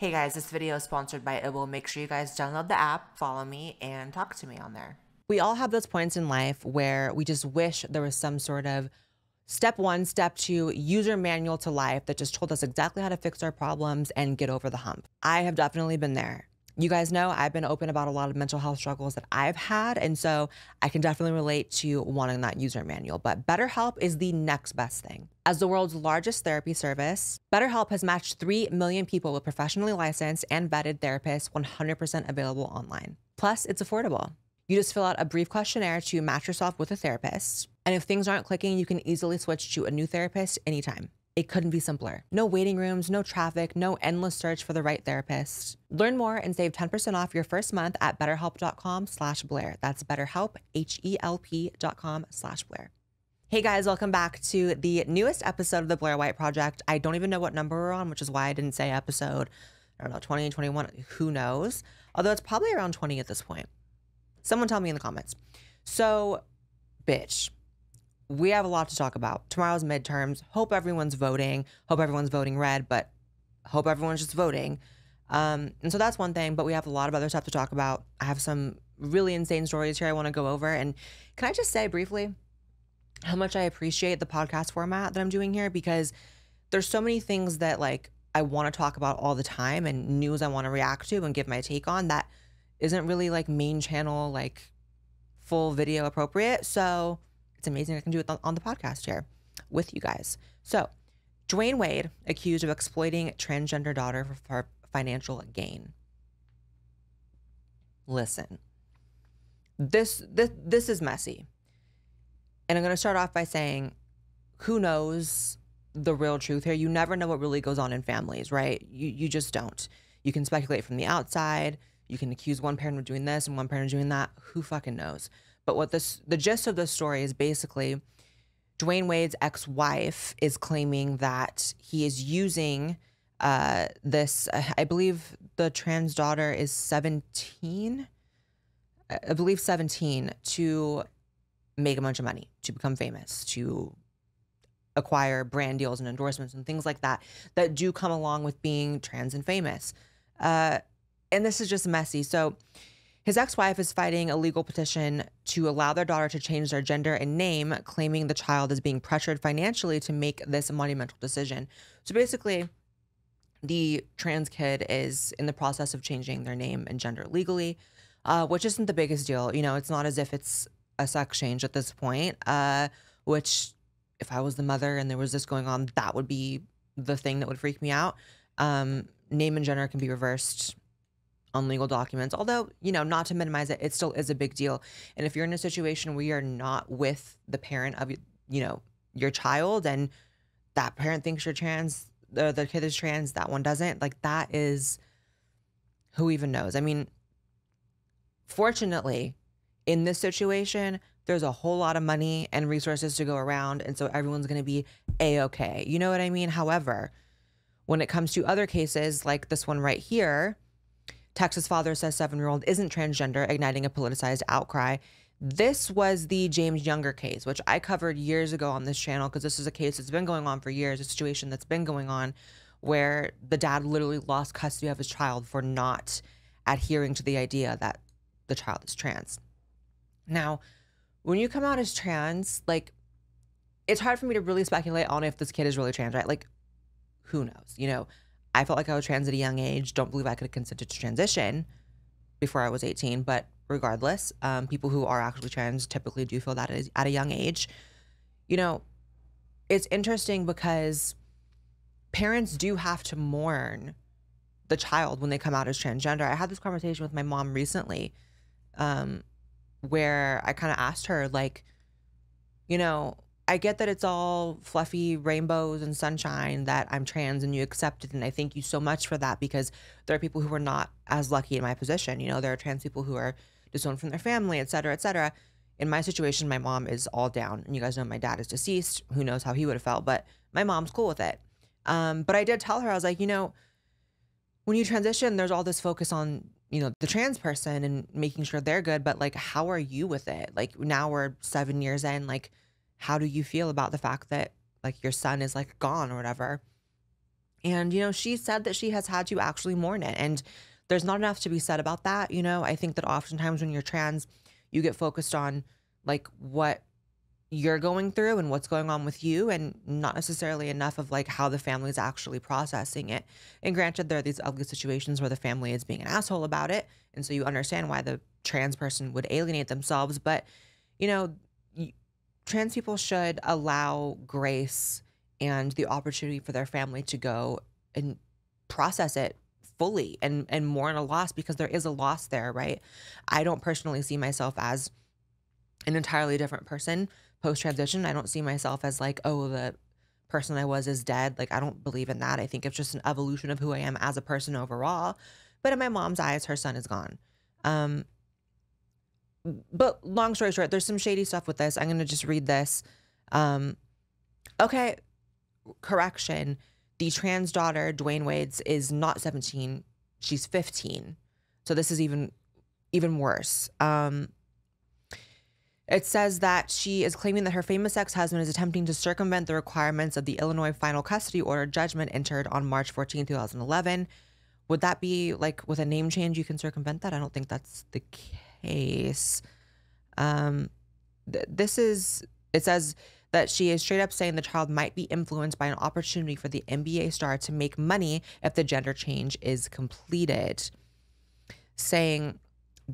Hey guys, this video is sponsored by Ible. Make sure you guys download the app, follow me, and talk to me on there. We all have those points in life where we just wish there was some sort of step one, step two user manual to life that just told us exactly how to fix our problems and get over the hump. I have definitely been there. You guys know I've been open about a lot of mental health struggles that I've had. And so I can definitely relate to wanting that user manual. But BetterHelp is the next best thing. As the world's largest therapy service, BetterHelp has matched 3 million people with professionally licensed and vetted therapists 100% available online. Plus, it's affordable. You just fill out a brief questionnaire to match yourself with a therapist. And if things aren't clicking, you can easily switch to a new therapist anytime. It couldn't be simpler. No waiting rooms, no traffic, no endless search for the right therapist. Learn more and save 10% off your first month at betterhelp.com slash Blaire. That's betterhelp, H-E-L-P dot com slash Blaire. Hey guys, welcome back to the newest episode of the Blaire White Project. I don't even know what number we're on, which is why I didn't say episode, I don't know, 20, 21, who knows? Although it's probably around 20 at this point. Someone tell me in the comments. So, bitch, we have a lot to talk about. Tomorrow's midterms. Hope everyone's voting. Hope everyone's voting red, but hope everyone's just voting. Um, and so that's one thing, but we have a lot of other stuff to talk about. I have some really insane stories here I want to go over. And can I just say briefly how much I appreciate the podcast format that I'm doing here because there's so many things that like I want to talk about all the time and news I want to react to and give my take on that isn't really like main channel, like full video appropriate. So it's amazing I can do it on the podcast here with you guys. So, Dwyane Wade accused of exploiting transgender daughter for financial gain. Listen, this this this is messy, and I'm going to start off by saying, who knows the real truth here? You never know what really goes on in families, right? You you just don't. You can speculate from the outside. You can accuse one parent of doing this and one parent of doing that. Who fucking knows? But what this the gist of the story is basically Dwyane Wade's ex-wife is claiming that he is using uh, this. I believe the trans daughter is 17. I believe 17 to make a bunch of money, to become famous, to acquire brand deals and endorsements and things like that that do come along with being trans and famous. Uh, and this is just messy. So his ex wife is fighting a legal petition to allow their daughter to change their gender and name, claiming the child is being pressured financially to make this monumental decision. So basically, the trans kid is in the process of changing their name and gender legally, uh, which isn't the biggest deal. You know, it's not as if it's a sex change at this point, uh, which if I was the mother and there was this going on, that would be the thing that would freak me out. Um, name and gender can be reversed on legal documents. Although, you know, not to minimize it, it still is a big deal. And if you're in a situation where you're not with the parent of, you know, your child and that parent thinks you're trans, the, the kid is trans, that one doesn't, like that is who even knows? I mean, fortunately, in this situation, there's a whole lot of money and resources to go around. And so everyone's going to be a okay. You know what I mean? However, when it comes to other cases like this one right here, Texas father says seven year old isn't transgender, igniting a politicized outcry. This was the James Younger case, which I covered years ago on this channel because this is a case that's been going on for years, a situation that's been going on where the dad literally lost custody of his child for not adhering to the idea that the child is trans. Now, when you come out as trans, like it's hard for me to really speculate on if this kid is really trans, right? Like, who knows? You know, I felt like I was trans at a young age. Don't believe I could have consented to transition before I was 18. But regardless, um, people who are actually trans typically do feel that at a young age. You know, it's interesting because parents do have to mourn the child when they come out as transgender. I had this conversation with my mom recently um, where I kind of asked her, like, you know, I get that it's all fluffy rainbows and sunshine that I'm trans and you accept it. And I thank you so much for that because there are people who are not as lucky in my position. You know, there are trans people who are disowned from their family, et cetera, et cetera. In my situation, my mom is all down. And you guys know my dad is deceased. Who knows how he would have felt, but my mom's cool with it. Um, but I did tell her, I was like, you know, when you transition, there's all this focus on, you know, the trans person and making sure they're good. But like, how are you with it? Like now we're seven years in, like, how do you feel about the fact that like your son is like gone or whatever? And, you know, she said that she has had to actually mourn it. And there's not enough to be said about that. You know, I think that oftentimes when you're trans, you get focused on like what you're going through and what's going on with you and not necessarily enough of like how the family is actually processing it. And granted there are these ugly situations where the family is being an asshole about it and so you understand why the trans person would alienate themselves, but you know, trans people should allow grace and the opportunity for their family to go and process it fully and and mourn a loss because there is a loss there, right? I don't personally see myself as an entirely different person post transition. I don't see myself as like, oh, the person I was is dead. Like I don't believe in that. I think it's just an evolution of who I am as a person overall. But in my mom's eyes, her son is gone. Um but long story short, there's some shady stuff with this. I'm gonna just read this. Um okay, correction. The trans daughter, Dwyane Wade's, is not 17. She's 15. So this is even even worse. Um it says that she is claiming that her famous ex husband is attempting to circumvent the requirements of the Illinois final custody order judgment entered on March 14, 2011. Would that be like with a name change, you can circumvent that? I don't think that's the case. Um, th- this is, it says that she is straight up saying the child might be influenced by an opportunity for the NBA star to make money if the gender change is completed. Saying,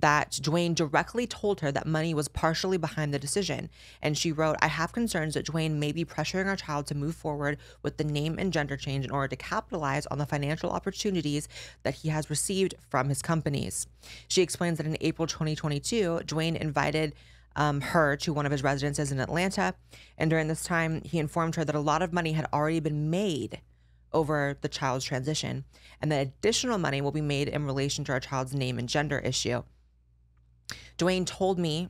that Dwyane directly told her that money was partially behind the decision. And she wrote, I have concerns that Dwyane may be pressuring our child to move forward with the name and gender change in order to capitalize on the financial opportunities that he has received from his companies. She explains that in April 2022, Dwyane invited um, her to one of his residences in Atlanta. And during this time, he informed her that a lot of money had already been made over the child's transition, and that additional money will be made in relation to our child's name and gender issue. Dwyane told me,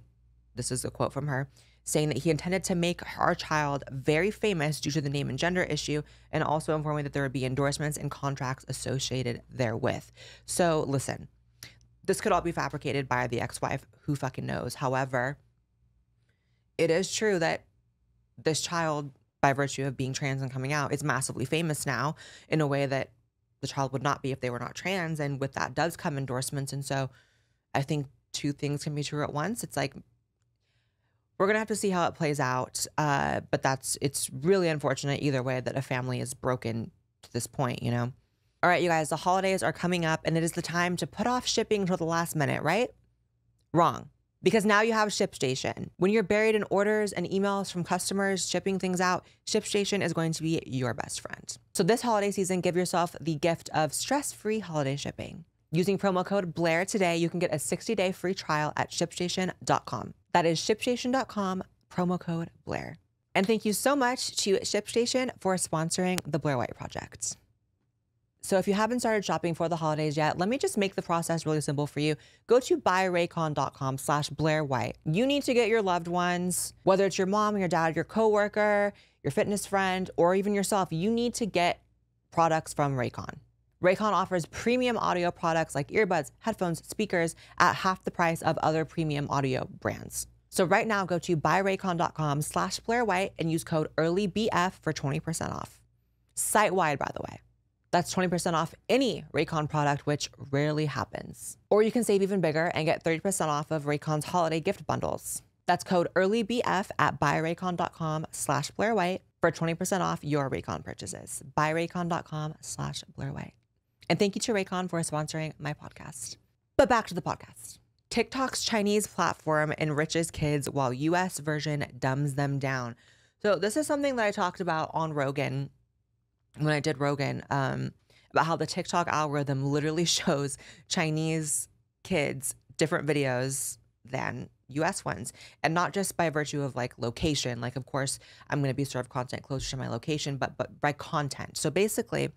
this is a quote from her, saying that he intended to make our child very famous due to the name and gender issue, and also informing that there would be endorsements and contracts associated therewith. So, listen, this could all be fabricated by the ex wife, who fucking knows. However, it is true that this child, by virtue of being trans and coming out, is massively famous now in a way that the child would not be if they were not trans. And with that does come endorsements. And so I think two things can be true at once. It's like we're gonna have to see how it plays out. Uh, but that's it's really unfortunate either way that a family is broken to this point, you know. All right, you guys, the holidays are coming up and it is the time to put off shipping until the last minute, right? Wrong. Because now you have ShipStation. When you're buried in orders and emails from customers shipping things out, ShipStation is going to be your best friend. So this holiday season, give yourself the gift of stress-free holiday shipping. Using promo code Blaire today, you can get a 60 day free trial at shipstation.com. That is shipstation.com, promo code Blaire. And thank you so much to ShipStation for sponsoring the Blaire White Project. So if you haven't started shopping for the holidays yet, let me just make the process really simple for you. Go to buyraycon.com slash Blaire White. You need to get your loved ones, whether it's your mom, your dad, your coworker, your fitness friend, or even yourself, you need to get products from Raycon. Raycon offers premium audio products like earbuds, headphones, speakers at half the price of other premium audio brands. So right now, go to buyraycon.com slash Blaire White and use code EARLYBF for 20% off. Site-wide, by the way. That's 20% off any Raycon product, which rarely happens. Or you can save even bigger and get 30% off of Raycon's holiday gift bundles. That's code EARLYBF at buyraycon.com slash Blaire White for 20% off your Raycon purchases. Buyraycon.com slash Blaire White. And thank you to Raycon for sponsoring my podcast. But back to the podcast. TikTok's Chinese platform enriches kids while US version dumbs them down. So this is something that I talked about on Rogan when I did Rogan um, about how the TikTok algorithm literally shows Chinese kids different videos than US ones. And not just by virtue of like location. Like of course I'm going to be served content closer to my location, but but by content. So basically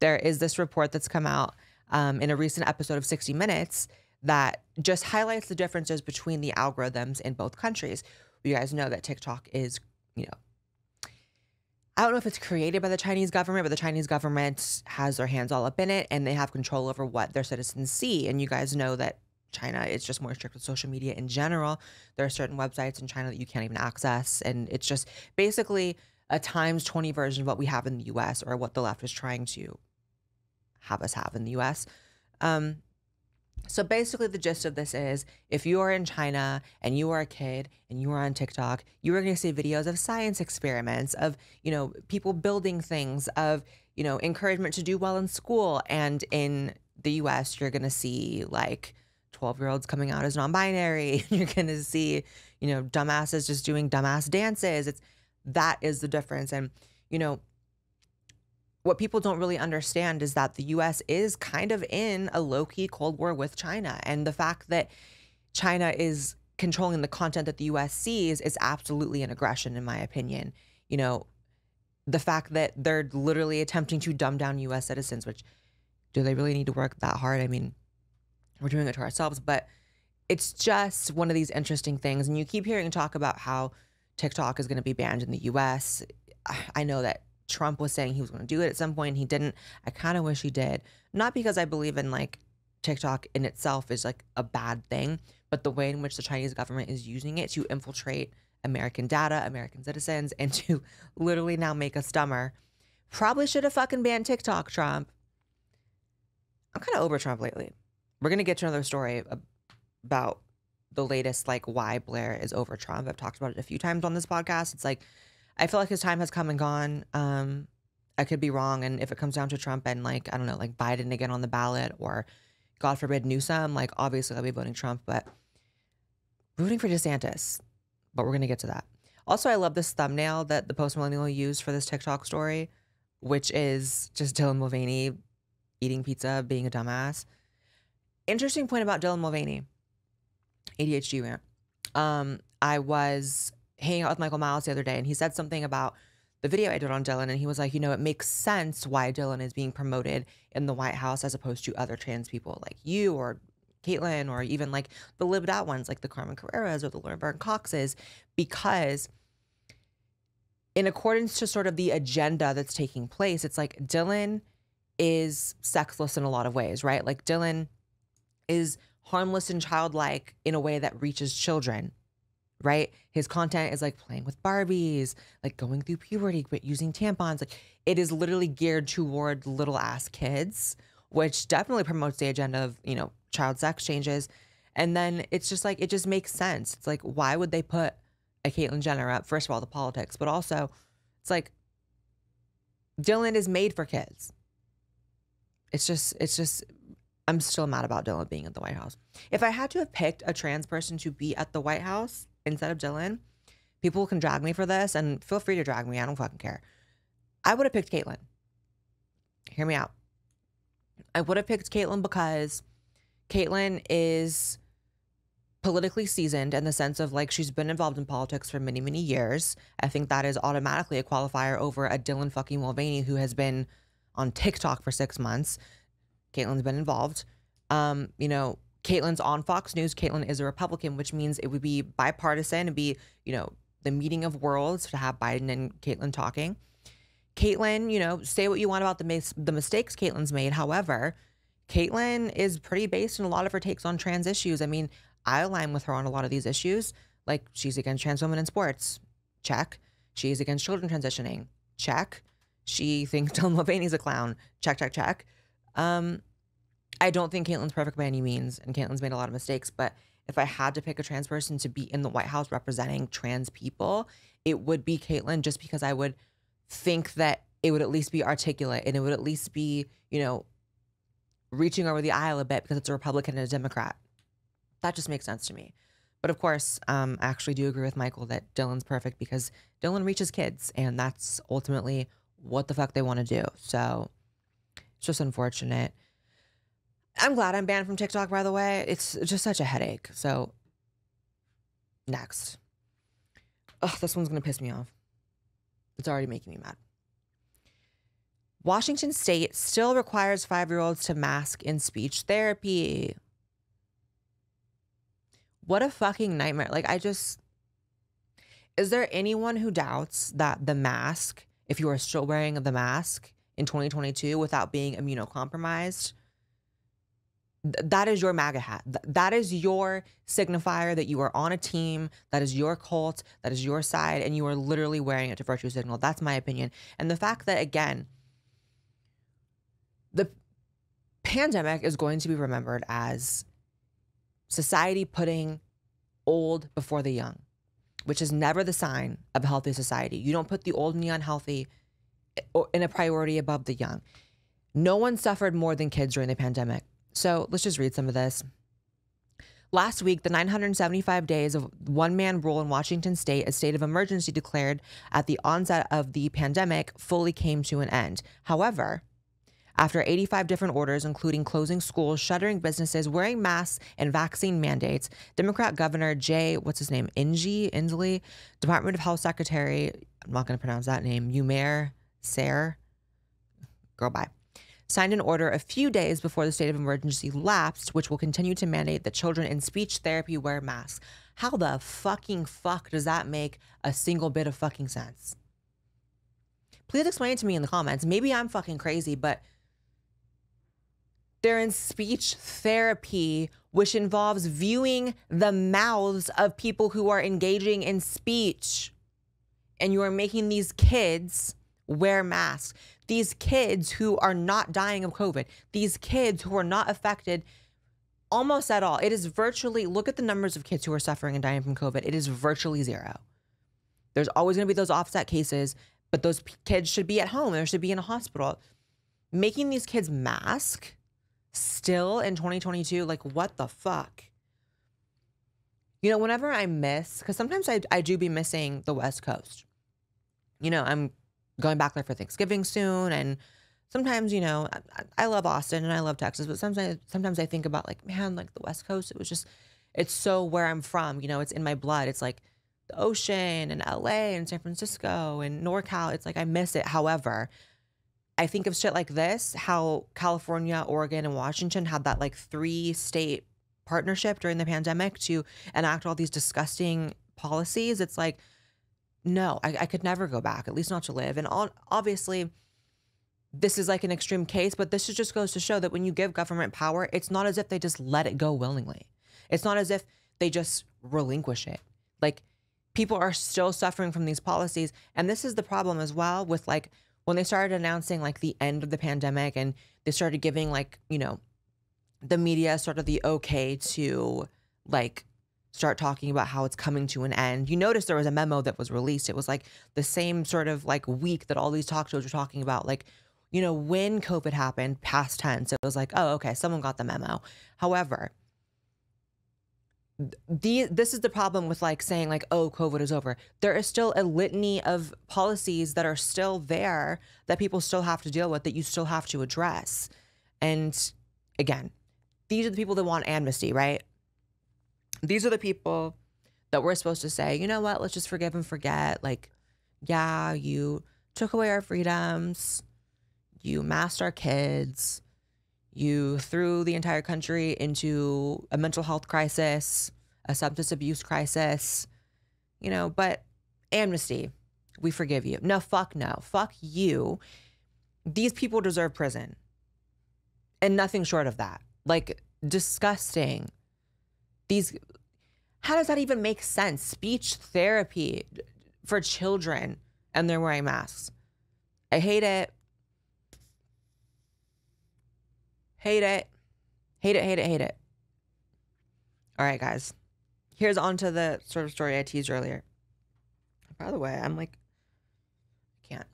there is this report that's come out um, in a recent episode of 60 Minutes that just highlights the differences between the algorithms in both countries. You guys know that TikTok is, you know, I don't know if it's created by the Chinese government, but the Chinese government has their hands all up in it and they have control over what their citizens see. And you guys know that China is just more strict with social media in general. There are certain websites in China that you can't even access. And it's just basically a times 20 version of what we have in the US or what the left is trying to have us have in the US. Um, so basically, the gist of this is if you are in China and you are a kid and you are on TikTok, you are going to see videos of science experiments, of, you know, people building things, of, you know, encouragement to do well in school. And in the US, you're going to see like 12 year olds coming out as non binary. You're going to see, you know, dumbasses just doing dumbass dances. It's that is the difference. And, you know, what people don't really understand is that the US is kind of in a low key Cold War with China. And the fact that China is controlling the content that the US sees is absolutely an aggression, in my opinion. You know, the fact that they're literally attempting to dumb down US citizens, which do they really need to work that hard? I mean, we're doing it to ourselves, but it's just one of these interesting things. And you keep hearing talk about how TikTok is going to be banned in the US. I know that Trump was saying he was going to do it at some point. He didn't. I kind of wish he did. Not because I believe in like TikTok in itself is like a bad thing, but the way in which the Chinese government is using it to infiltrate American data, American citizens, and to literally now make us dumber. Probably should have fucking banned TikTok, Trump. I'm kind of over Trump lately. We're going to get to another story about the latest, like why Blaire is over Trump. I've talked about it a few times on this podcast. It's like, I feel like his time has come and gone. Um, I could be wrong. And if it comes down to Trump and like, I don't know, like Biden again on the ballot or God forbid Newsom, like obviously I'll be voting Trump, but rooting for DeSantis. But we're to get to that. Also, I love this thumbnail that the post millennial used for this TikTok story, which is just Dylan Mulvaney eating pizza, being a dumbass. Interesting point about Dylan Mulvaney, ADHD rant. Um, I was hanging out with Michael Miles the other day, and he said something about the video I did on Dylan, and he was like, you know, it makes sense why Dylan is being promoted in the White House as opposed to other trans people like you or Caitlyn or even like the lived out ones like the Carmen Carreras or the Lauren Burton Coxes, because in accordance to sort of the agenda that's taking place, it's like Dylan is sexless in a lot of ways, right? Like Dylan is harmless and childlike in a way that reaches children, right? His content is like playing with Barbies, like going through puberty, but using tampons. Like it is literally geared toward little ass kids, which definitely promotes the agenda of, you know, child sex changes. And then it's just like, it just makes sense. It's like, why would they put a Caitlyn Jenner up? First of all, the politics, but also it's like Dylan is made for kids. It's just, it's just, I'm still mad about Dylan being at the White House. If I had to have picked a trans person to be at the White House instead of Dylan, people can drag me for this and feel free to drag me. I don't fucking care. I would have picked Caitlyn. Hear me out. I would have picked Caitlyn because Caitlyn is politically seasoned in the sense of like she's been involved in politics for many, many years. I think that is automatically a qualifier over a Dylan fucking Mulvaney who has been on TikTok for six months. Caitlyn's been involved. Um, you know, Caitlyn's on Fox News. Caitlyn is a Republican, which means it would be bipartisan and be, you know, the meeting of worlds to have Biden and Caitlyn talking. Caitlyn, you know, say what you want about the mis- the mistakes Caitlyn's made. However, Caitlyn is pretty based in a lot of her takes on trans issues. I mean, I align with her on a lot of these issues. Like she's against trans women in sports. Check. She's against children transitioning. Check. She thinks Dylan Mulvaney's a clown. Check, check, check. Um, I don't think Caitlyn's perfect by any means, and Caitlyn's made a lot of mistakes. But if I had to pick a trans person to be in the White House representing trans people, it would be Caitlyn, just because I would think that it would at least be articulate and it would at least be, you know, reaching over the aisle a bit because it's a Republican and a Democrat. That just makes sense to me. But of course, um, I actually do agree with Michael that Dylan's perfect because Dylan reaches kids, and that's ultimately what the fuck they want to do. So it's just unfortunate. I'm glad I'm banned from TikTok, by the way. It's just such a headache. So, next. Ugh, this one's going to piss me off. It's already making me mad. Washington state still requires five year olds to mask in speech therapy. What a fucking nightmare. Like, I just. Is there anyone who doubts that the mask, if you are still wearing the mask in 2022 without being immunocompromised, Th- that is your MAGA hat. Th- that is your signifier that you are on a team. That is your cult. That is your side. And you are literally wearing it to virtue signal. That's my opinion. And the fact that, again, the pandemic is going to be remembered as society putting old before the young, which is never the sign of a healthy society. You don't put the old and the unhealthy in a priority above the young. No one suffered more than kids during the pandemic. So let's just read some of this. Last week, the 975 days of one man rule in Washington state, a state of emergency declared at the onset of the pandemic, fully came to an end. However, after 85 different orders, including closing schools, shuttering businesses, wearing masks, and vaccine mandates, Democrat Governor Jay, what's his name? Inge, Inslee, Department of Health Secretary, I'm not going to pronounce that name, Umair Sayre, girl, bye, signed an order a few days before the state of emergency lapsed, which will continue to mandate that children in speech therapy wear masks. How the fucking fuck does that make a single bit of fucking sense? Please explain it to me in the comments. Maybe I'm fucking crazy, but they're in speech therapy, which involves viewing the mouths of people who are engaging in speech. And you are making these kids wear masks. These kids who are not dying of COVID, these kids who are not affected almost at all. It is virtually, look at the numbers of kids who are suffering and dying from COVID. It is virtually zero. There's always going to be those offset cases, but those kids should be at home. They should be in a hospital. Making these kids mask still in 2022, like what the fuck? You know, whenever I miss, because sometimes I, I do be missing the West Coast. You know, I'm going back there for Thanksgiving soon. And sometimes, you know, I, I love Austin and I love Texas, but sometimes, sometimes I think about like, man, like the West Coast, it was just, it's so where I'm from. You know, it's in my blood. It's like the ocean and LA and San Francisco and NorCal. It's like I miss it. However, I think of shit like this, how California, Oregon, and Washington had that like three state partnership during the pandemic to enact all these disgusting policies. It's like, no, I, I could never go back, at least not to live. And all, obviously, this is like an extreme case, but this just goes to show that when you give government power, it's not as if they just let it go willingly. It's not as if they just relinquish it. Like people are still suffering from these policies. And this is the problem as well with like when they started announcing like the end of the pandemic and they started giving like, you know, the media sort of the okay to like start talking about how it's coming to an end. You notice there was a memo that was released. It was like the same sort of like week that all these talk shows were talking about, like, you know, when COVID happened, past tense. It was like, oh, okay, someone got the memo. However, the this is the problem with like saying like oh covid is over there is still a litany of policies that are still there that people still have to deal with that you still have to address and again these are the people that want amnesty right these are the people that we're supposed to say, you know what, let's just forgive and forget. Like, yeah, you took away our freedoms, you masked our kids, you threw the entire country into a mental health crisis, a substance abuse crisis, you know, but amnesty, we forgive you. No, fuck no. Fuck you. These people deserve prison and nothing short of that. Like, disgusting. These how does that even make sense? Speech therapy for children and they're wearing masks. I hate it. Hate it. Hate it, hate it, hate it. All right, guys. Here's on to the sort of story I teased earlier. By the way, I'm like, can't.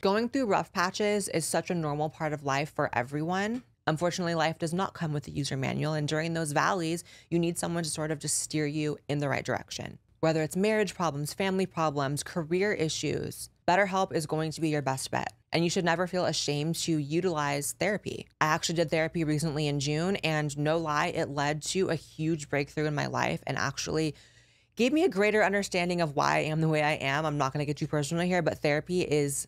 Going through rough patches is such a normal part of life for everyone. Unfortunately, life does not come with a user manual, and during those valleys, you need someone to sort of just steer you in the right direction. Whether it's marriage problems, family problems, career issues, BetterHelp is going to be your best bet. And you should never feel ashamed to utilize therapy. I actually did therapy recently in June, and no lie, it led to a huge breakthrough in my life and actually gave me a greater understanding of why I am the way I am. I'm not going to get too personal here, but therapy is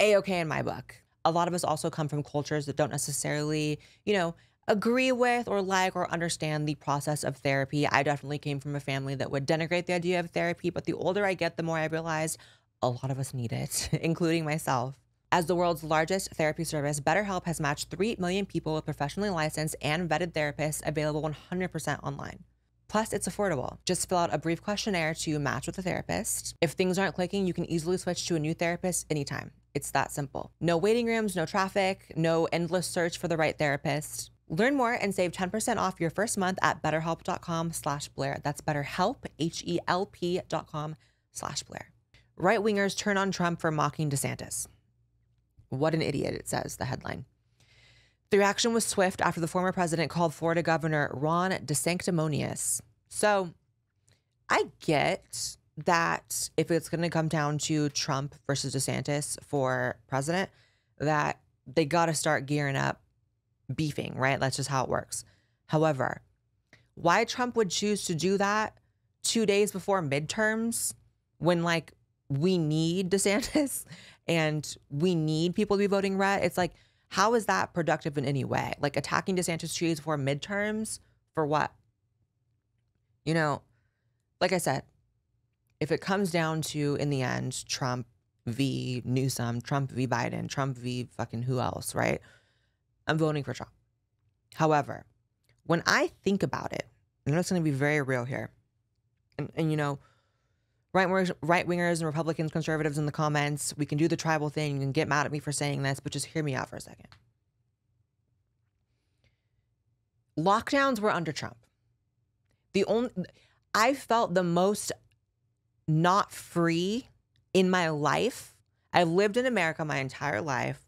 a okay in my book a lot of us also come from cultures that don't necessarily, you know, agree with or like or understand the process of therapy. I definitely came from a family that would denigrate the idea of therapy, but the older I get, the more I realize a lot of us need it, including myself. As the world's largest therapy service, BetterHelp has matched 3 million people with professionally licensed and vetted therapists available 100% online. Plus, it's affordable. Just fill out a brief questionnaire to match with a therapist. If things aren't clicking, you can easily switch to a new therapist anytime. It's that simple. No waiting rooms, no traffic, no endless search for the right therapist. Learn more and save 10% off your first month at betterhelp.com slash Blaire. That's betterhelp, H-E-L-P dot com slash Blaire. Right-wingers turn on Trump for mocking DeSantis. What an idiot, it says, the headline. The reaction was swift after the former president called Florida Governor Ron DeSanctimonious. So I get that if it's going to come down to Trump versus DeSantis for president, that they got to start gearing up beefing, right? That's just how it works. However, why Trump would choose to do that two days before midterms when like we need DeSantis and we need people to be voting red, it's like, how is that productive in any way? Like attacking DeSantis two days before midterms for what? You know, like I said, if it comes down to in the end Trump v Newsom, Trump v Biden, Trump v fucking who else, right? I'm voting for Trump. However, when I think about it, and I'm going to be very real here, and, and you know, right wingers, right wingers and Republicans, conservatives in the comments, we can do the tribal thing. You can get mad at me for saying this, but just hear me out for a second. Lockdowns were under Trump. The only I felt the most not free in my life. I've lived in America my entire life,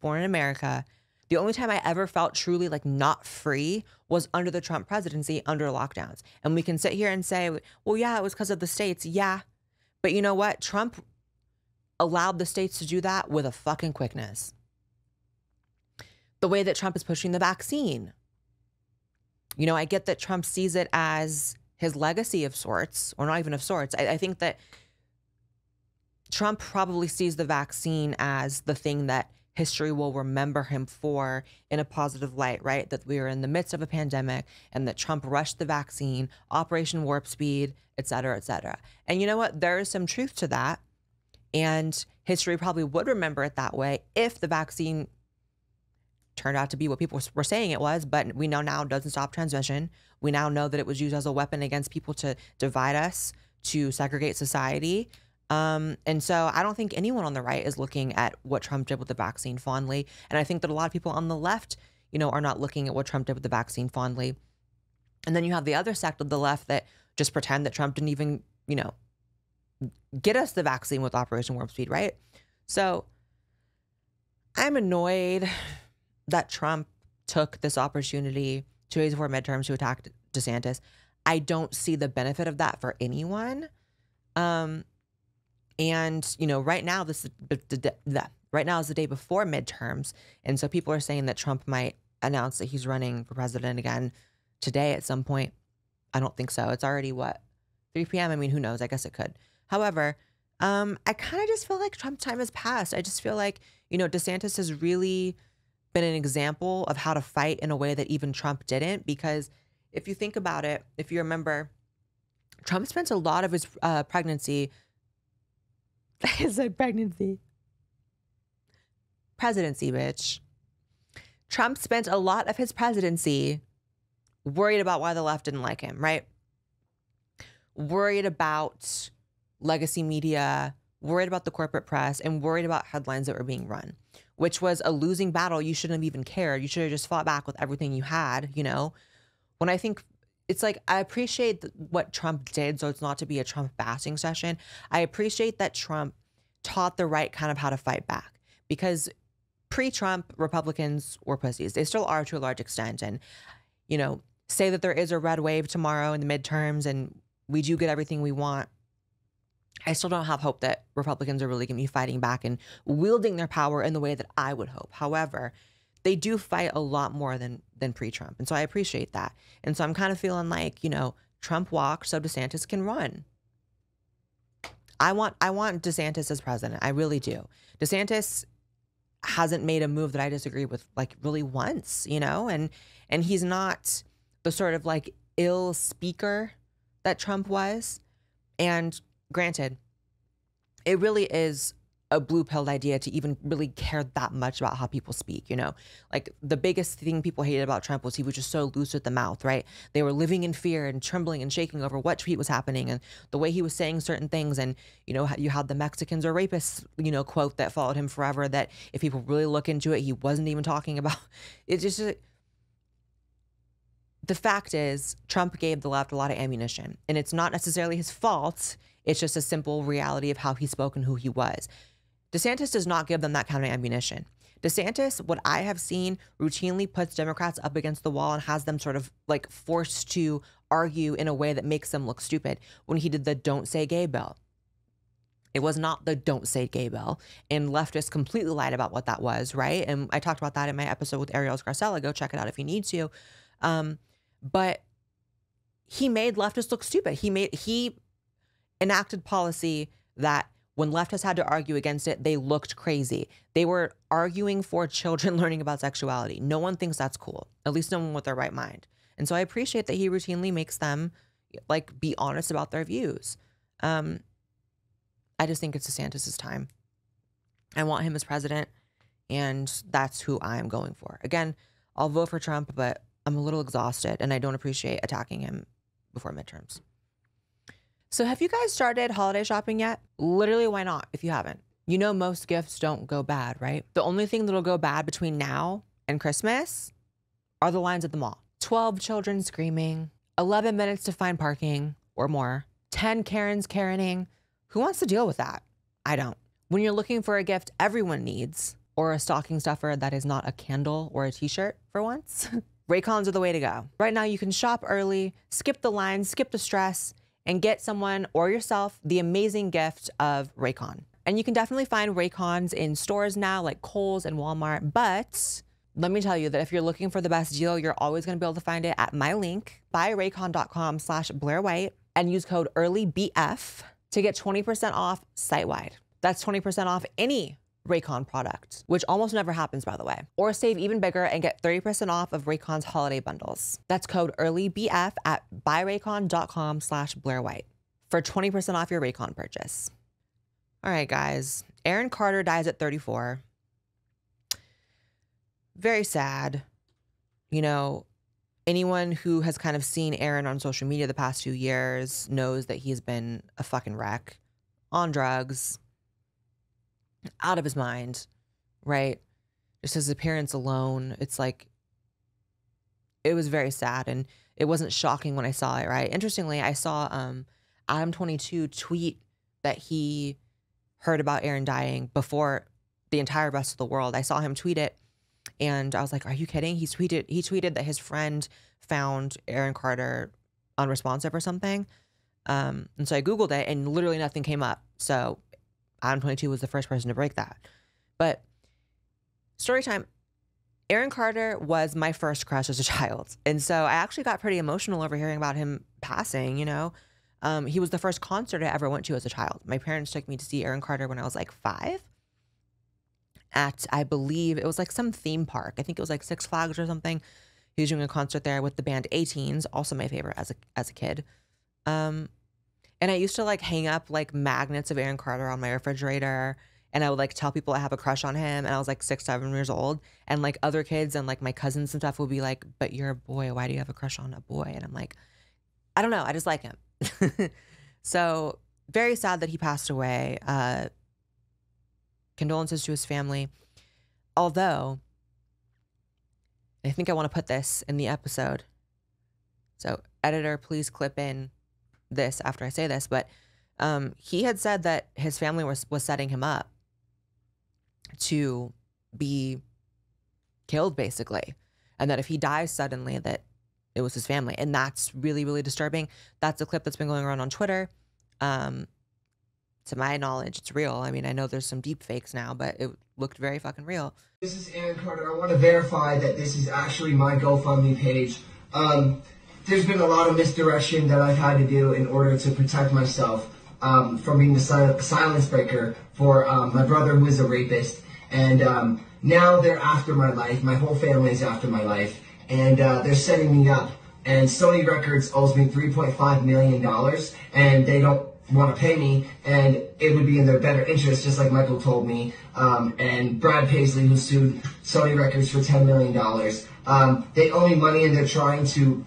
born in America. The only time I ever felt truly like not free was under the Trump presidency, under lockdowns. And we can sit here and say, well, yeah, it was because of the states. Yeah. But you know what? Trump allowed the states to do that with a fucking quickness. The way that Trump is pushing the vaccine. You know, I get that Trump sees it as his legacy of sorts, or not even of sorts. I, I think that Trump probably sees the vaccine as the thing that history will remember him for in a positive light, right? That we are in the midst of a pandemic and that Trump rushed the vaccine, Operation Warp Speed, et cetera, et cetera. And you know what? There is some truth to that. And history probably would remember it that way if the vaccine turned out to be what people were saying it was, but we know now it doesn't stop transmission. We now know that it was used as a weapon against people to divide us, to segregate society. Um, and so I don't think anyone on the right is looking at what Trump did with the vaccine fondly. And I think that a lot of people on the left, you know, are not looking at what Trump did with the vaccine fondly. And then you have the other sect of the left that just pretend that Trump didn't even, you know, get us the vaccine with Operation Warp Speed, right? So I'm annoyed that Trump took this opportunity two days before midterms to attack DeSantis. I don't see the benefit of that for anyone. Um, and you know, right now this right now is the day before midterms, and so people are saying that Trump might announce that he's running for president again today at some point. I don't think so. It's already what 3 p.m. I mean, who knows? I guess it could. However, um, I kind of just feel like Trump time has passed. I just feel like you know DeSantis has really been an example of how to fight in a way that even Trump didn't. Because if you think about it, if you remember, Trump spent a lot of his uh, pregnancy. I said pregnancy. Presidency, bitch. Trump spent a lot of his presidency worried about why the left didn't like him, right? Worried about legacy media, worried about the corporate press, and worried about headlines that were being run which was a losing battle. You shouldn't have even cared. You should have just fought back with everything you had, you know? When I think it's like, I appreciate what Trump did, so it's not to be a Trump bashing session. I appreciate that Trump taught the right kind of how to fight back because pre Trump Republicans were pussies. They still are to a large extent. And, you know, say that there is a red wave tomorrow in the midterms and we do get everything we want I still don't have hope that Republicans are really going to be fighting back and wielding their power in the way that I would hope. However, they do fight a lot more than than pre-Trump, and so I appreciate that. And so I'm kind of feeling like you know Trump walked so DeSantis can run. I want I want DeSantis as president. I really do. DeSantis hasn't made a move that I disagree with like really once, you know, and and he's not the sort of like ill speaker that Trump was. And granted, it really is a blue pilled idea to even really care that much about how people speak, you know? Like the biggest thing people hated about Trump was he was just so loose with the mouth, right? They were living in fear and trembling and shaking over what tweet was happening and the way he was saying certain things. And, you know, you had the Mexicans are rapists, you know, quote that followed him forever that if people really look into it, he wasn't even talking about. It's just, the fact is, Trump gave the left a lot of ammunition, and it's not necessarily his fault. It's just a simple reality of how he spoke and who he was. DeSantis does not give them that kind of ammunition. DeSantis, what I have seen, routinely puts Democrats up against the wall and has them sort of like forced to argue in a way that makes them look stupid. When he did the don't say gay bill, it was not the don't say gay bill. And leftists completely lied about what that was, right? And I talked about that in my episode with Arielle Scarcella. Go check it out if you need to. Um, but he made leftists look stupid. He made he enacted policy that when leftists had to argue against it, they looked crazy. They were arguing for children learning about sexuality. No one thinks that's cool, at least no one with their right mind. And so I appreciate that he routinely makes them like be honest about their views. Um, I just think it's DeSantis's time. I want him as president, and that's who I'm going for. Again, I'll vote for Trump, but I'm a little exhausted and I don't appreciate attacking him before midterms. So, have you guys started holiday shopping yet? Literally, why not if you haven't? You know, most gifts don't go bad, right? The only thing that'll go bad between now and Christmas are the lines at the mall 12 children screaming, 11 minutes to find parking or more, 10 Karens Karening. Who wants to deal with that? I don't. When you're looking for a gift everyone needs, or a stocking stuffer that is not a candle or a t shirt for once, Raycons are the way to go. Right now, you can shop early, skip the lines, skip the stress, and get someone or yourself the amazing gift of Raycon. And you can definitely find Raycons in stores now like Kohl's and Walmart. But let me tell you that if you're looking for the best deal, you're always going to be able to find it at my link, buyraycon.com slash Blaire White, and use code EARLYBF to get 20% off site wide. That's 20% off any Raycon product, which almost never happens, by the way. Or save even bigger and get 30% off of Raycon's holiday bundles. That's code EARLYBF at buyraycon.com slash Blaire White for 20% off your Raycon purchase. All right, guys. Aaron Carter dies at 34. Very sad. You know, anyone who has kind of seen Aaron on social media the past few years knows that he's been a fucking wreck on drugs, out of his mind, right? Just his appearance alone, it's like it was very sad and it wasn't shocking when I saw it, right? Interestingly, I saw um Adam 22 tweet that he heard about Aaron dying before the entire rest of the world. I saw him tweet it and I was like, "Are you kidding?" He tweeted he tweeted that his friend found Aaron Carter unresponsive or something. Um, and so I googled it and literally nothing came up. So Adam 22 was the first person to break that. But story time Aaron Carter was my first crush as a child. And so I actually got pretty emotional over hearing about him passing, you know. Um, he was the first concert I ever went to as a child. My parents took me to see Aaron Carter when I was like five at, I believe, it was like some theme park. I think it was like Six Flags or something. He was doing a concert there with the band A-Teens, also my favorite as a, as a kid. Um, and I used to like hang up like magnets of Aaron Carter on my refrigerator. And I would like tell people I have a crush on him. And I was like six, seven years old. And like other kids and like my cousins and stuff would be like, but you're a boy. Why do you have a crush on a boy? And I'm like, I don't know. I just like him. so very sad that he passed away. Uh, condolences to his family. Although, I think I want to put this in the episode. So, editor, please clip in this after I say this, but um, he had said that his family was was setting him up to be killed, basically, and that if he dies suddenly, that it was his family, and that's really really disturbing. That's a clip that's been going around on Twitter. Um, to my knowledge, it's real. I mean, I know there's some deep fakes now, but it looked very fucking real. This is Aaron Carter. I want to verify that this is actually my GoFundMe page. Um, there's been a lot of misdirection that I've had to do in order to protect myself um, from being the sil- silence breaker for um, my brother who is a rapist. And um, now they're after my life. My whole family is after my life. And uh, they're setting me up. And Sony Records owes me $3.5 million. And they don't want to pay me, and it would be in their better interest, just like Michael told me. Um, and Brad Paisley, who sued Sony Records for $10 million, um, they owe me money and they're trying to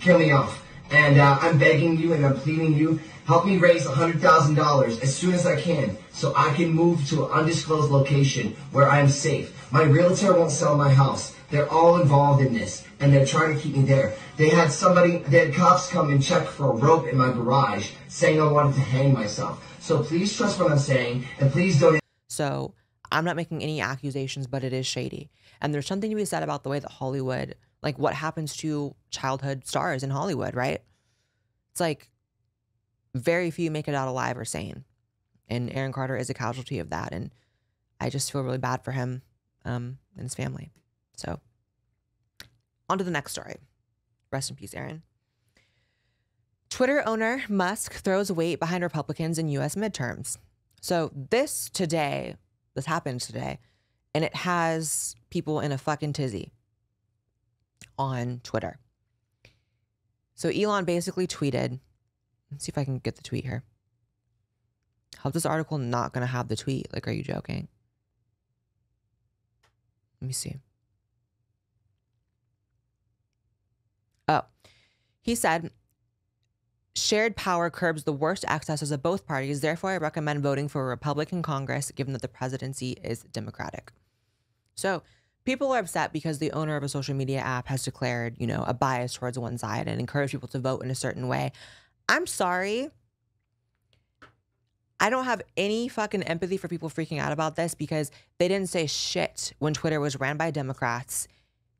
kill me off. And uh, I'm begging you and I'm pleading you, help me raise $100,000 as soon as I can so I can move to an undisclosed location where I am safe. My realtor won't sell my house. They're all involved in this and they're trying to keep me there. They had somebody, they had cops come and check for a rope in my garage saying I wanted to hang myself. So please trust what I'm saying and please don't. So I'm not making any accusations, but it is shady. And there's something to be said about the way that Hollywood, like what happens to childhood stars in Hollywood, right? It's like very few make it out alive or sane. And Aaron Carter is a casualty of that. And I just feel really bad for him um, and his family. So on to the next story. Rest in peace, Aaron. Twitter owner Musk throws weight behind Republicans in US midterms. So this today, this happened today, and it has people in a fucking tizzy on Twitter. So Elon basically tweeted, let's see if I can get the tweet here. How's this article not going to have the tweet? Like, are you joking? Let me see. Oh, he said, shared power curbs the worst excesses of both parties. Therefore, I recommend voting for a Republican Congress, given that the presidency is Democratic. So, people are upset because the owner of a social media app has declared, you know, a bias towards one side and encouraged people to vote in a certain way. I'm sorry. I don't have any fucking empathy for people freaking out about this because they didn't say shit when Twitter was ran by Democrats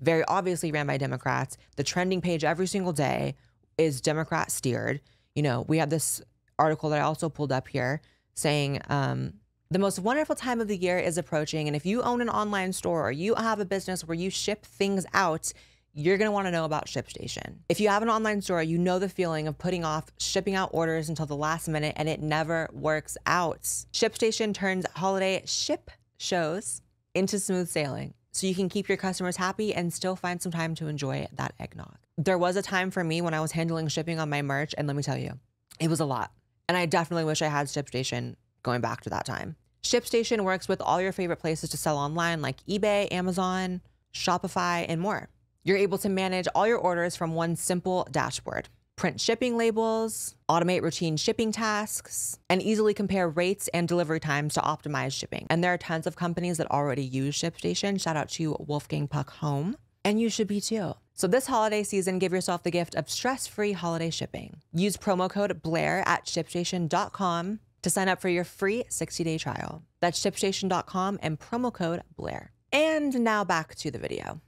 very obviously ran by Democrats. The trending page every single day is Democrat steered. You know, we have this article that I also pulled up here saying um, the most wonderful time of the year is approaching. And if you own an online store or you have a business where you ship things out, you're going to want to know about ShipStation. If you have an online store, you know the feeling of putting off shipping out orders until the last minute and it never works out. ShipStation turns holiday ship shows into smooth sailing so you can keep your customers happy and still find some time to enjoy that eggnog. There was a time for me when I was handling shipping on my merch, and let me tell you, it was a lot. And I definitely wish I had ShipStation going back to that time. ShipStation works with all your favorite places to sell online like eBay, Amazon, Shopify, and more. You're able to manage all your orders from one simple dashboard print shipping labels, automate routine shipping tasks, and easily compare rates and delivery times to optimize shipping. And there are tons of companies that already use ShipStation. Shout out to Wolfgang Puck Home. And you should be too. So this holiday season, give yourself the gift of stress-free holiday shipping. Use promo code Blaire at shipstation.com to sign up for your free 60-day trial. That's shipstation.com and promo code Blaire. And now back to the video.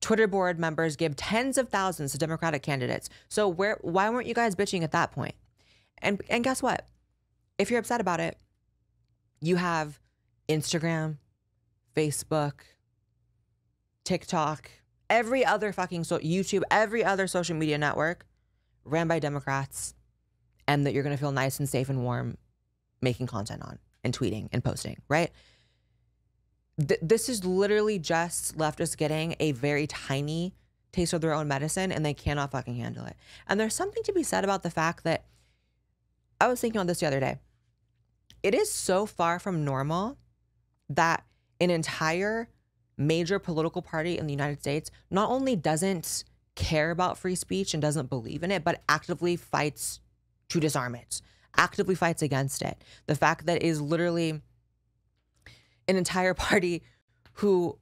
Twitter board members give tens of thousands to Democratic candidates. So where why weren't you guys bitching at that point? And and guess what? If you're upset about it, you have Instagram, Facebook, TikTok, every other fucking so YouTube, every other social media network ran by Democrats and that you're going to feel nice and safe and warm making content on and tweeting and posting, right? th- this is literally just leftists getting a very tiny taste of their own medicine and they cannot fucking handle it. And there's something to be said about the fact that I was thinking on this the other day. It is so far from normal that an entire major political party in the United States not only doesn't care about free speech and doesn't believe in it, but actively fights to disarm it, actively fights against it. The fact that is literally an entire party who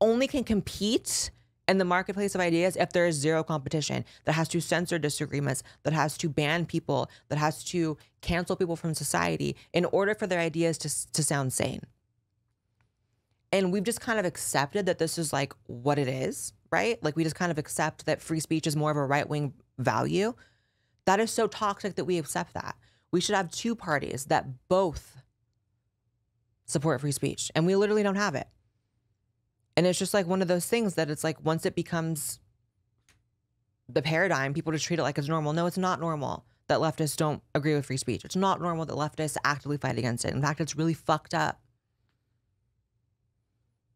only can compete in the marketplace of ideas if there is zero competition that has to censor disagreements that has to ban people that has to cancel people from society in order for their ideas to, to sound sane. And we've just kind of accepted that this is like what it is right? Like we just kind of accept that free speech is more of a right-wing value that is so toxic that we accept that we should have two parties that both support free speech. And we literally don't have it. And it's just like one of those things that it's like once it becomes the paradigm, people just treat it like it's normal. No, it's not normal that leftists don't agree with free speech. It's not normal that leftists actively fight against it. In fact, it's really fucked up.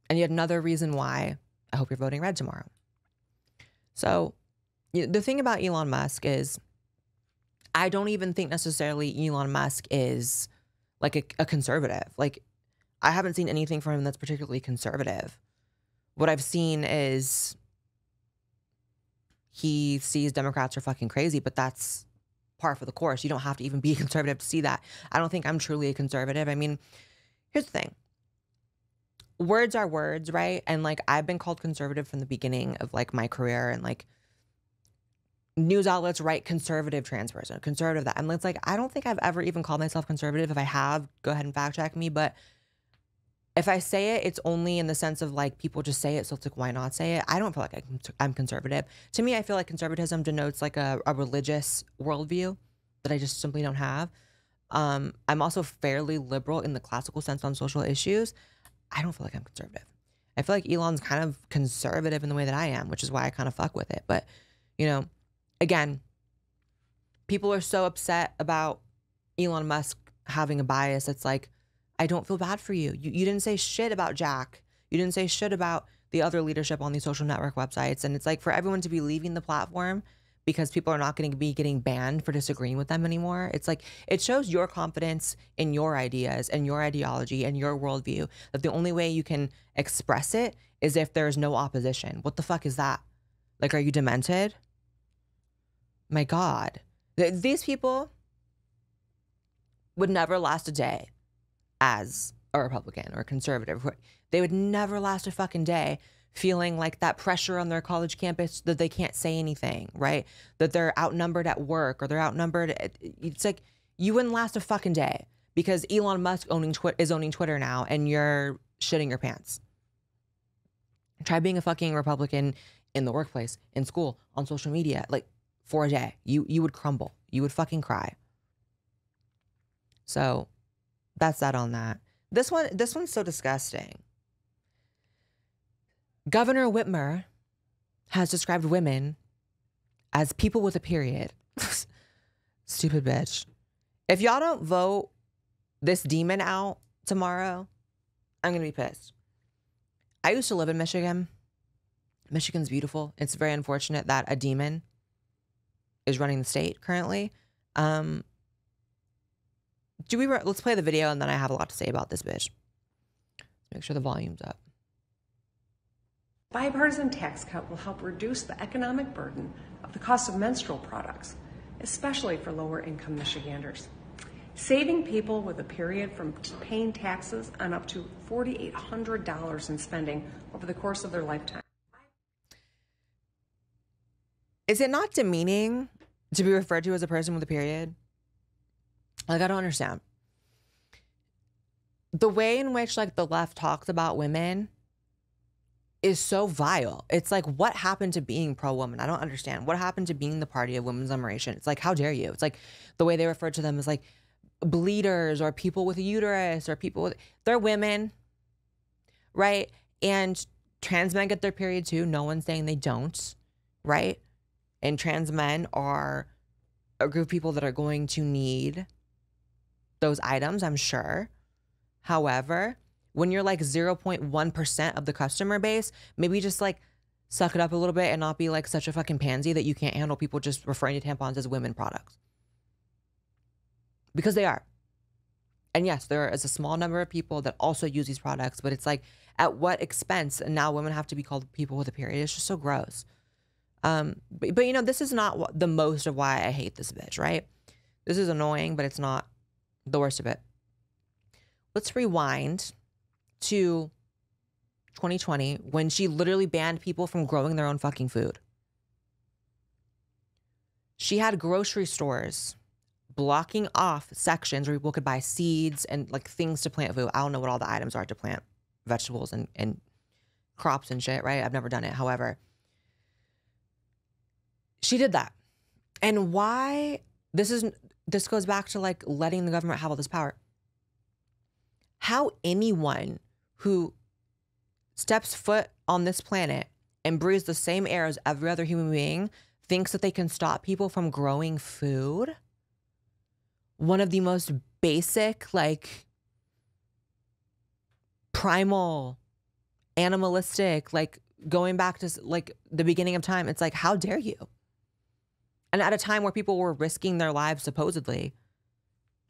And yet another reason why I hope you're voting red tomorrow. So the thing about Elon Musk is I don't even think necessarily Elon Musk is like a, a conservative. Like, I haven't seen anything from him that's particularly conservative. What I've seen is he sees Democrats are fucking crazy, but that's par for the course. You don't have to even be conservative to see that. I don't think I'm truly a conservative. I mean, here's the thing words are words, right? And like I've been called conservative from the beginning of like my career and like news outlets write conservative trans person, conservative that. And it's like, I don't think I've ever even called myself conservative. If I have, go ahead and fact check me. But if I say it, it's only in the sense of like people just say it. So it's like, why not say it? I don't feel like I'm conservative. To me, I feel like conservatism denotes like a, a religious worldview that I just simply don't have. Um, I'm also fairly liberal in the classical sense on social issues. I don't feel like I'm conservative. I feel like Elon's kind of conservative in the way that I am, which is why I kind of fuck with it. But, you know, again, people are so upset about Elon Musk having a bias. It's like, I don't feel bad for you. You, you didn't say shit about Jack. You didn't say shit about the other leadership on these social network websites. And it's like for everyone to be leaving the platform because people are not going to be getting banned for disagreeing with them anymore. It's like it shows your confidence in your ideas and your ideology and your worldview that the only way you can express it is if there's no opposition. What the fuck is that? Like, are you demented? My God. These people would never last a day as a Republican or a conservative. They would never last a fucking day feeling like that pressure on their college campus that they can't say anything, right? That they're outnumbered at work or they're outnumbered. It's like you wouldn't last a fucking day because Elon Musk owning Twi- is owning Twitter now and you're shitting your pants. Try being a fucking Republican in the workplace, in school, on social media, like for a day. You you would crumble. You would fucking cry. So that's that on that. This one this one's so disgusting. Governor Whitmer has described women as people with a period. Stupid bitch. If y'all don't vote this demon out tomorrow, I'm going to be pissed. I used to live in Michigan. Michigan's beautiful. It's very unfortunate that a demon is running the state currently. Um, do we? Re- let's play the video, and then I have a lot to say about this bitch. Make sure the volume's up. Bipartisan tax cut will help reduce the economic burden of the cost of menstrual products, especially for lower income Michiganders. Saving people with a period from paying taxes on up to $4,800 in spending over the course of their lifetime. Is it not demeaning to be referred to as a person with a period? Like, I don't understand. The way in which, like, the left talks about women is so vile. It's like, what happened to being pro woman? I don't understand. What happened to being the party of women's liberation? It's like, how dare you? It's like the way they refer to them as like bleeders or people with a uterus or people with, they're women, right? And trans men get their period too. No one's saying they don't, right? And trans men are a group of people that are going to need those items, I'm sure. However, when you're like 0.1% of the customer base, maybe just like suck it up a little bit and not be like such a fucking pansy that you can't handle people just referring to tampons as women products. Because they are. And yes, there is a small number of people that also use these products, but it's like at what expense? And now women have to be called people with a period. It's just so gross. Um, but, but you know, this is not the most of why I hate this bitch, right? This is annoying, but it's not the worst of it. Let's rewind to 2020 when she literally banned people from growing their own fucking food. She had grocery stores blocking off sections where people could buy seeds and like things to plant food. I don't know what all the items are to plant vegetables and, and crops and shit, right? I've never done it. However, she did that. And why this is this goes back to like letting the government have all this power. How anyone who steps foot on this planet and breathes the same air as every other human being thinks that they can stop people from growing food. One of the most basic, like primal, animalistic, like going back to like the beginning of time. It's like, how dare you? And at a time where people were risking their lives supposedly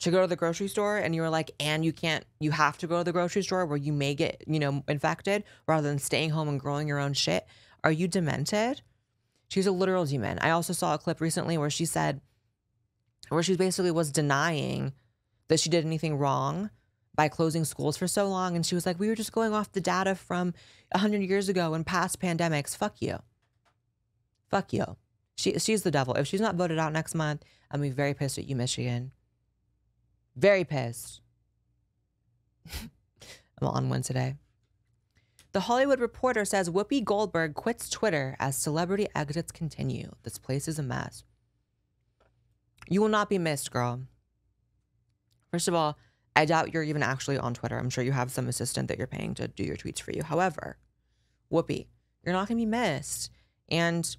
to go to the grocery store and you were like, and you can't, you have to go to the grocery store where you may get, you know, infected rather than staying home and growing your own shit. Are you demented? She's a literal demon. I also saw a clip recently where she said, where she basically was denying that she did anything wrong by closing schools for so long. And she was like, we were just going off the data from 100 years ago and past pandemics. Fuck you. Fuck you. She, she's the devil. If she's not voted out next month, I'm gonna be very pissed at you, Michigan. Very pissed. I'm on one today. The Hollywood Reporter says Whoopi Goldberg quits Twitter as celebrity exits continue. This place is a mess. You will not be missed, girl. First of all, I doubt you're even actually on Twitter. I'm sure you have some assistant that you're paying to do your tweets for you. However, Whoopi, you're not going to be missed. And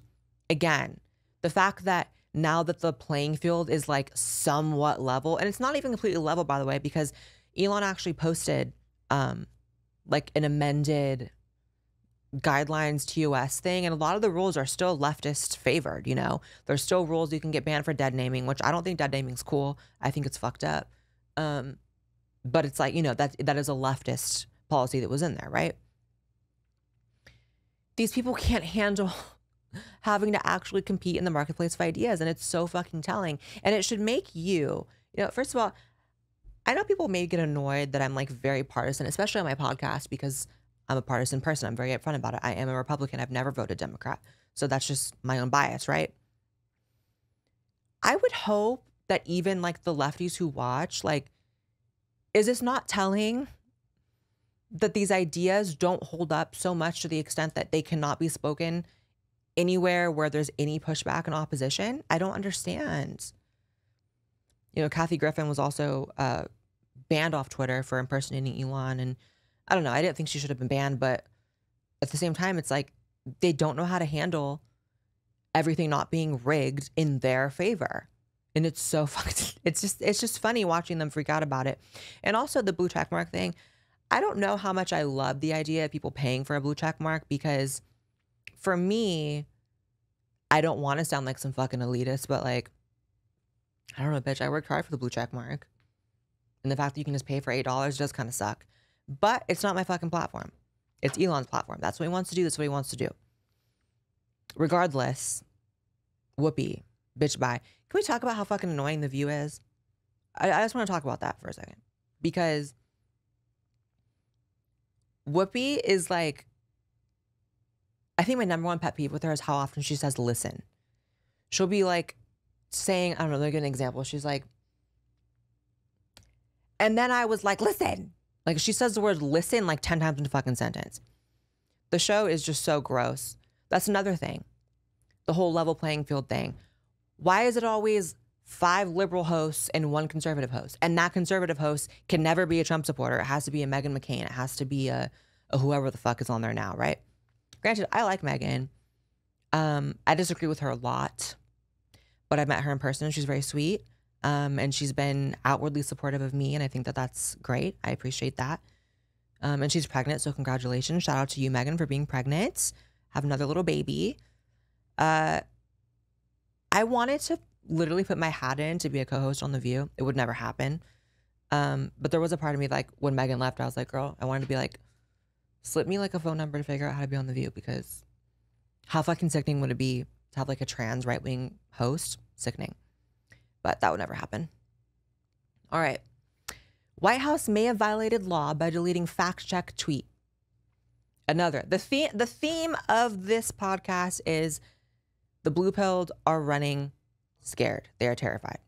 again, the fact that now that the playing field is like somewhat level, and it's not even completely level, by the way, because Elon actually posted um, like an amended guidelines TOS thing, and a lot of the rules are still leftist favored. You know, there's still rules you can get banned for dead naming, which I don't think dead naming's cool. I think it's fucked up. Um, but it's like you know that that is a leftist policy that was in there, right? These people can't handle having to actually compete in the marketplace of ideas, and it's so fucking telling. And it should make you, you know, first of all, I know people may get annoyed that I'm like very partisan, especially on my podcast because I'm a partisan person. I'm very upfront about it. I am a Republican. I've never voted Democrat. So that's just my own bias, right? I would hope that even like the lefties who watch, like, is this not telling that these ideas don't hold up so much to the extent that they cannot be spoken anywhere where there's any pushback and opposition? I don't understand. You know, Kathy Griffin was also uh, banned off Twitter for impersonating Elon and I don't know. I didn't think she should have been banned, but at the same time, it's like they don't know how to handle everything not being rigged in their favor. And it's so fucked. It's just it's just funny watching them freak out about it. And also the blue check mark thing. I don't know how much I love the idea of people paying for a blue check mark because for me, I don't want to sound like some fucking elitist, but like, I don't know, bitch. I worked hard for the blue check mark. And the fact that you can just pay for $8 does kind of suck. But it's not my fucking platform. It's Elon's platform. That's what he wants to do. That's what he wants to do. Regardless, Whoopi, bitch bye. Can we talk about how fucking annoying the view is? I, I just want to talk about that for a second. Because Whoopi is like, I think my number one pet peeve with her is how often she says listen. She'll be like saying, I don't know, give an example. She's like, and then I was like, listen. Like she says the word listen like 10 times in a fucking sentence. The show is just so gross. That's another thing. The whole level playing field thing. Why is it always five liberal hosts and one conservative host? And that conservative host can never be a Trump supporter. It has to be a Meghan McCain. It has to be a, a whoever the fuck is on there now, right? Granted, I like Meghan. Um, I disagree with her a lot, but I met her in person and she's very sweet. Um, and she's been outwardly supportive of me, and I think that that's great. I appreciate that. Um, and she's pregnant, so congratulations! Shout out to you, Meghan, for being pregnant. Have another little baby. Uh, I wanted to literally put my hat in to be a co-host on The View. It would never happen. Um, but there was a part of me like when Meghan left, I was like, girl, I wanted to be like, slip me like a phone number to figure out how to be on The View because how fucking sickening would it be to have like a trans right wing host? Sickening but that would never happen. All right. White House may have violated law by deleting fact check tweet. Another. The theme the theme of this podcast is the blue pilled are running scared. They are terrified.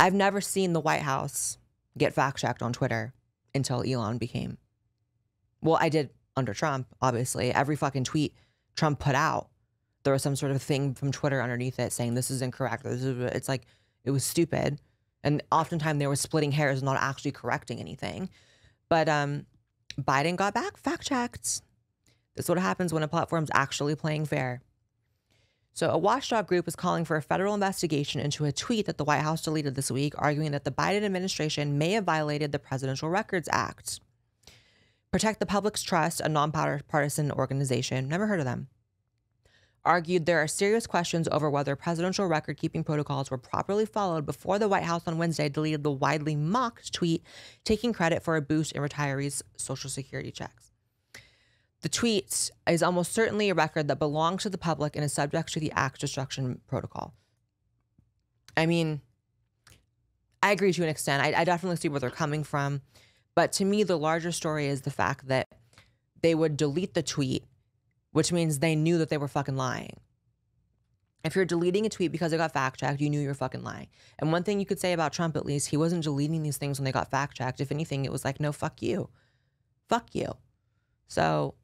I've never seen the White House get fact checked on Twitter until Elon became. Well, I did under Trump, obviously. Every fucking tweet Trump put out there was some sort of thing from Twitter underneath it saying this is incorrect. This is, it's like it was stupid, and oftentimes they were splitting hairs, not actually correcting anything. But um, Biden got back fact checked. This is what happens when a platform's actually playing fair. So, a watchdog group is calling for a federal investigation into a tweet that the White House deleted this week, arguing that the Biden administration may have violated the Presidential Records Act. Protect the Public's Trust, a nonpartisan organization, never heard of them, argued there are serious questions over whether presidential record keeping protocols were properly followed before the White House on Wednesday deleted the widely mocked tweet taking credit for a boost in retirees' Social Security checks. The tweet is almost certainly a record that belongs to the public and is subject to the Act Destruction Protocol. I mean, I agree to an extent. I, I definitely see where they're coming from. But to me, the larger story is the fact that they would delete the tweet which means they knew that they were fucking lying. If you're deleting a tweet because it got fact checked, you knew you were fucking lying. And one thing you could say about Trump, at least, he wasn't deleting these things when they got fact checked. If anything, it was like, no, fuck you. Fuck you. So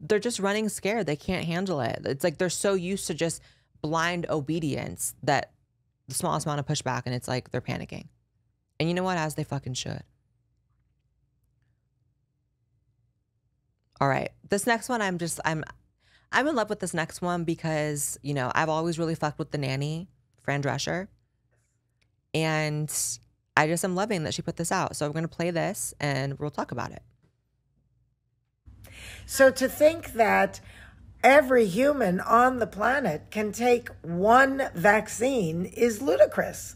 they're just running scared. They can't handle it. It's like they're so used to just blind obedience that the smallest amount of pushback and it's like they're panicking. And you know what? As they fucking should. All right. This next one, I'm just, I'm, I'm in love with this next one because, you know, I've always really fucked with the nanny, Fran Drescher. And I just am loving that she put this out. So I'm going to play this and we'll talk about it. So to think that every human on the planet can take one vaccine is ludicrous.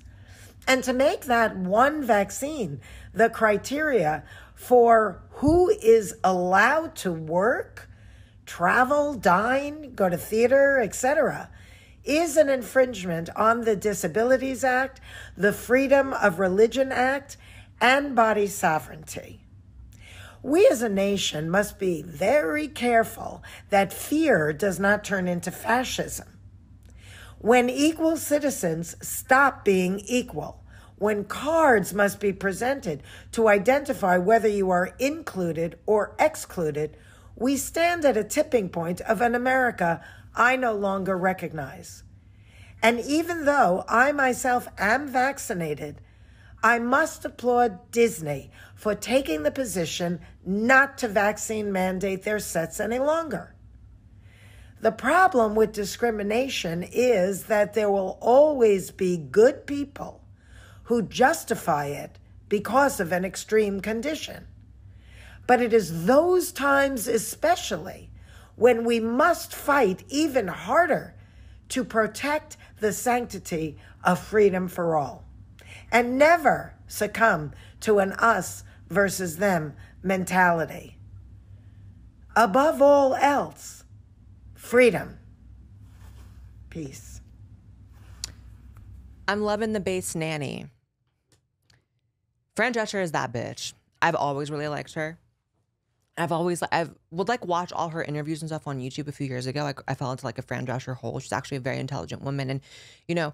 And to make that one vaccine the criteria for who is allowed to work, travel, dine, go to theater, etc., is an infringement on the Disabilities Act, the Freedom of Religion Act, and body sovereignty. We as a nation must be very careful that fear does not turn into fascism. When equal citizens stop being equal, when cards must be presented to identify whether you are included or excluded, we stand at a tipping point of an America I no longer recognize. And even though I myself am vaccinated, I must applaud Disney for taking the position not to vaccine mandate their sets any longer. The problem with discrimination is that there will always be good people who justify it because of an extreme condition. But it is those times, especially, when we must fight even harder to protect the sanctity of freedom for all and never succumb to an us versus them mentality. Above all else, freedom. Peace. I'm loving the base nanny. Fran Drescher is that bitch. I've always really liked her. I've always I've would like watch all her interviews and stuff on YouTube a few years ago. I, I fell into like a Fran Drescher hole. She's actually a very intelligent woman, and you know,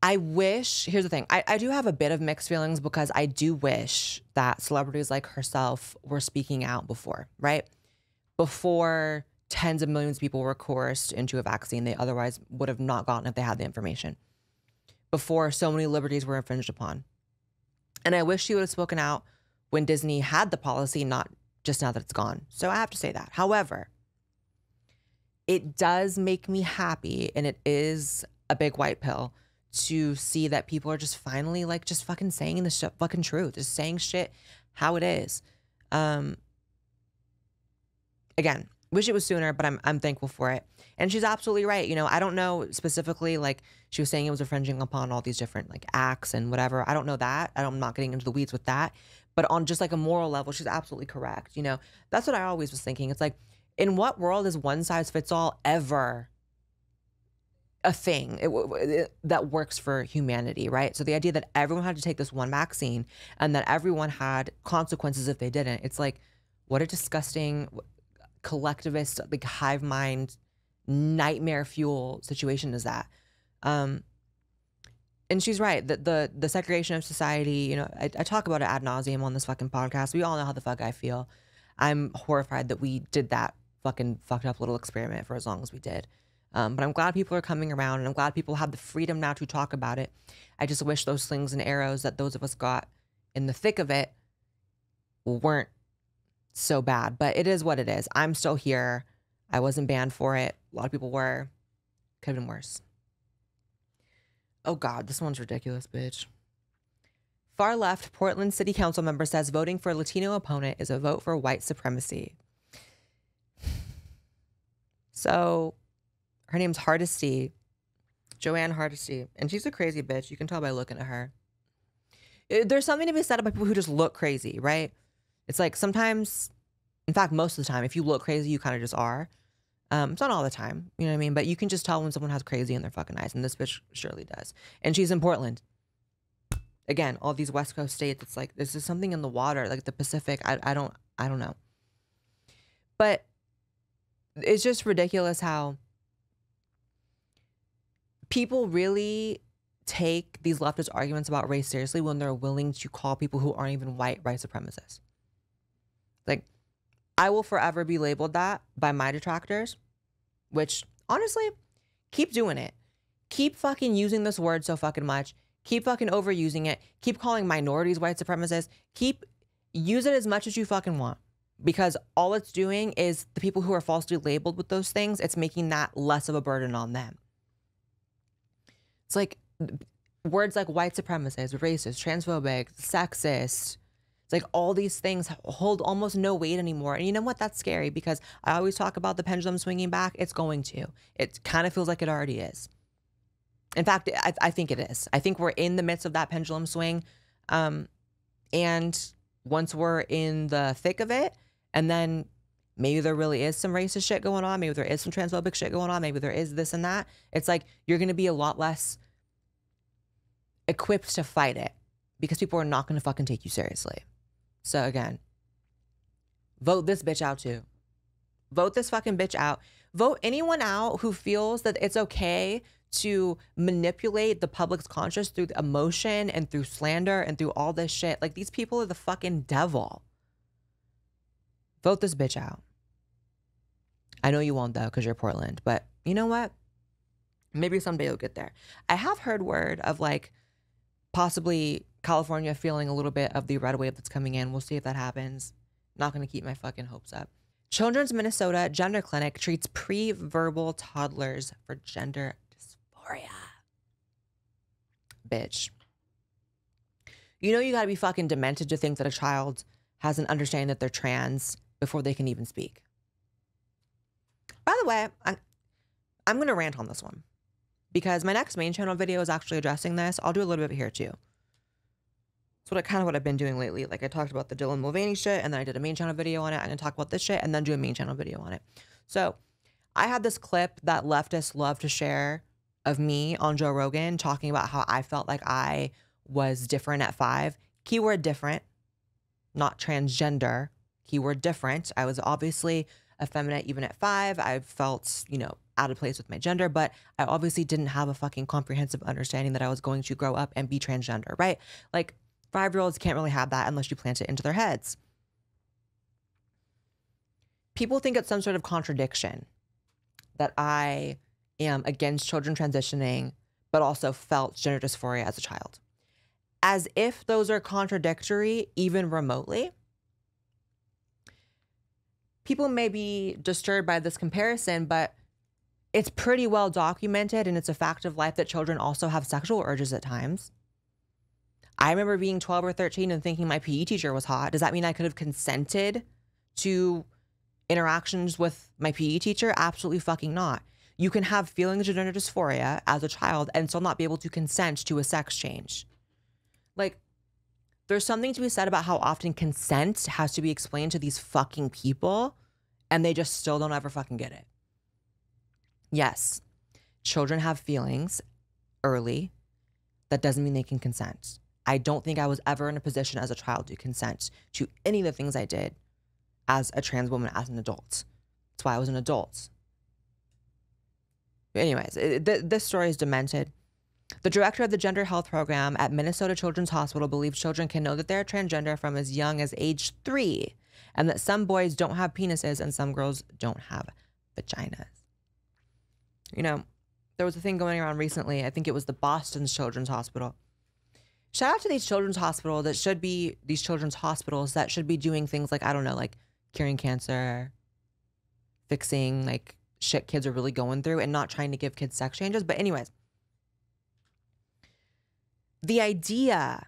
I wish. Here's the thing. I, I do have a bit of mixed feelings because I do wish that celebrities like herself were speaking out before, right? Before tens of millions of people were coerced into a vaccine they otherwise would have not gotten if they had the information. Before so many liberties were infringed upon. And I wish she would have spoken out when Disney had the policy, not just now that it's gone. So I have to say that. However, it does make me happy and it is a big white pill to see that people are just finally like just fucking saying the sh- fucking truth, just saying shit how it is. Um again, wish it was sooner, but I'm I'm thankful for it. And she's absolutely right. You know, I don't know specifically like she was saying it was infringing upon all these different like acts and whatever. I don't know that. I'm not getting into the weeds with that. But on just like a moral level, she's absolutely correct. You know, that's what I always was thinking. It's like, in what world is one size fits all ever a thing it, it, that works for humanity, right? So the idea that everyone had to take this one vaccine and that everyone had consequences if they didn't, it's like, what a disgusting collectivist, like hive mind nightmare fuel situation is that? Um, and she's right. that the the segregation of society, you know, I, I talk about it ad nauseum on this fucking podcast. We all know how the fuck I feel. I'm horrified that we did that fucking fucked up little experiment for as long as we did. Um, but I'm glad people are coming around and I'm glad people have the freedom now to talk about it. I just wish those slings and arrows that those of us got in the thick of it weren't so bad. But it is what it is. I'm still here. I wasn't banned for it. A lot of people were. Could have been worse. Oh God, this one's ridiculous, bitch. Far left Portland City Council member says voting for a Latino opponent is a vote for white supremacy. So Her name's Hardesty, Jo Ann Hardesty, and she's a crazy bitch. You can tell by looking at her. There's something to be said about people who just look crazy, right? It's like sometimes, in fact, most of the time, if you look crazy, you kind of just are. Um, it's not all the time, you know what I mean? But you can just tell when someone has crazy in their fucking eyes, and this bitch surely does. And she's in Portland. Again, all these West Coast states, it's like this is something in the water, like the Pacific. I, I don't, I don't know. But it's just ridiculous how people really take these leftist arguments about race seriously when they're willing to call people who aren't even white white supremacists. Like, I will forever be labeled that by my detractors, which honestly, keep doing it. Keep fucking using this word so fucking much. Keep fucking overusing it. Keep calling minorities white supremacists. Keep use it as much as you fucking want. Because all it's doing is the people who are falsely labeled with those things, it's making that less of a burden on them. It's like words like white supremacist, racist, transphobic, sexist. It's like all these things hold almost no weight anymore. And you know what? That's scary because I always talk about the pendulum swinging back. It's going to. It kind of feels like it already is. In fact, I, I think it is. I think we're in the midst of that pendulum swing. Um, and once we're in the thick of it, and then maybe there really is some racist shit going on, maybe there is some transphobic shit going on, maybe there is this and that, it's like you're going to be a lot less equipped to fight it because people are not going to fucking take you seriously. So again, vote this bitch out too. Vote this fucking bitch out. Vote anyone out who feels that it's okay to manipulate the public's conscience through emotion and through slander and through all this shit. Like these people are the fucking devil. Vote this bitch out. I know you won't though because you're Portland, but you know what? Maybe someday you'll get there. I have heard word of like possibly California feeling a little bit of the red wave that's coming in. We'll see if that happens. Not going to keep my fucking hopes up. Children's Minnesota Gender Clinic treats pre verbal toddlers for gender dysphoria. Bitch. You know, you got to be fucking demented to think that a child has an understanding that they're trans before they can even speak. By the way, I, I'm going to rant on this one because my next main channel video is actually addressing this. I'll do a little bit here too. What kind of what I've been doing lately. Like I talked about the Dylan Mulvaney shit, and then I did a main channel video on it. I'm gonna talk about this shit, and then do a main channel video on it. So I had this clip that leftists love to share of me on Joe Rogan talking about how I felt like I was different at five. Keyword different, not transgender. Keyword different. I was obviously effeminate even at five. I felt, you know, out of place with my gender, but I obviously didn't have a fucking comprehensive understanding that I was going to grow up and be transgender, right? Like five year olds can't really have that unless you plant it into their heads. People think it's some sort of contradiction that I am against children transitioning, but also felt gender dysphoria as a child. As if those are contradictory, even remotely people may be disturbed by this comparison, but it's pretty well documented and it's a fact of life that children also have sexual urges at times. I remember being 12 or 13 and thinking my PE teacher was hot. Does that mean I could have consented to interactions with my PE teacher? Absolutely fucking not. You can have feelings of gender dysphoria as a child and still not be able to consent to a sex change. Like, there's something to be said about how often consent has to be explained to these fucking people and they just still don't ever fucking get it. Yes, children have feelings early. That doesn't mean they can consent. I don't think I was ever in a position as a child to consent to any of the things I did as a trans woman, as an adult. That's why I was an adult. But anyways, it, th- this story is demented. The director of the gender health program at Minnesota Children's Hospital believes children can know that they're transgender from as young as age three, and that some boys don't have penises and some girls don't have vaginas. You know, there was a thing going around recently. I think it was the Boston Children's Hospital. Shout out to these children's hospital that should be these children's hospitals that should be doing things like I don't know, like curing cancer, fixing like shit kids are really going through, and not trying to give kids sex changes. But anyways the idea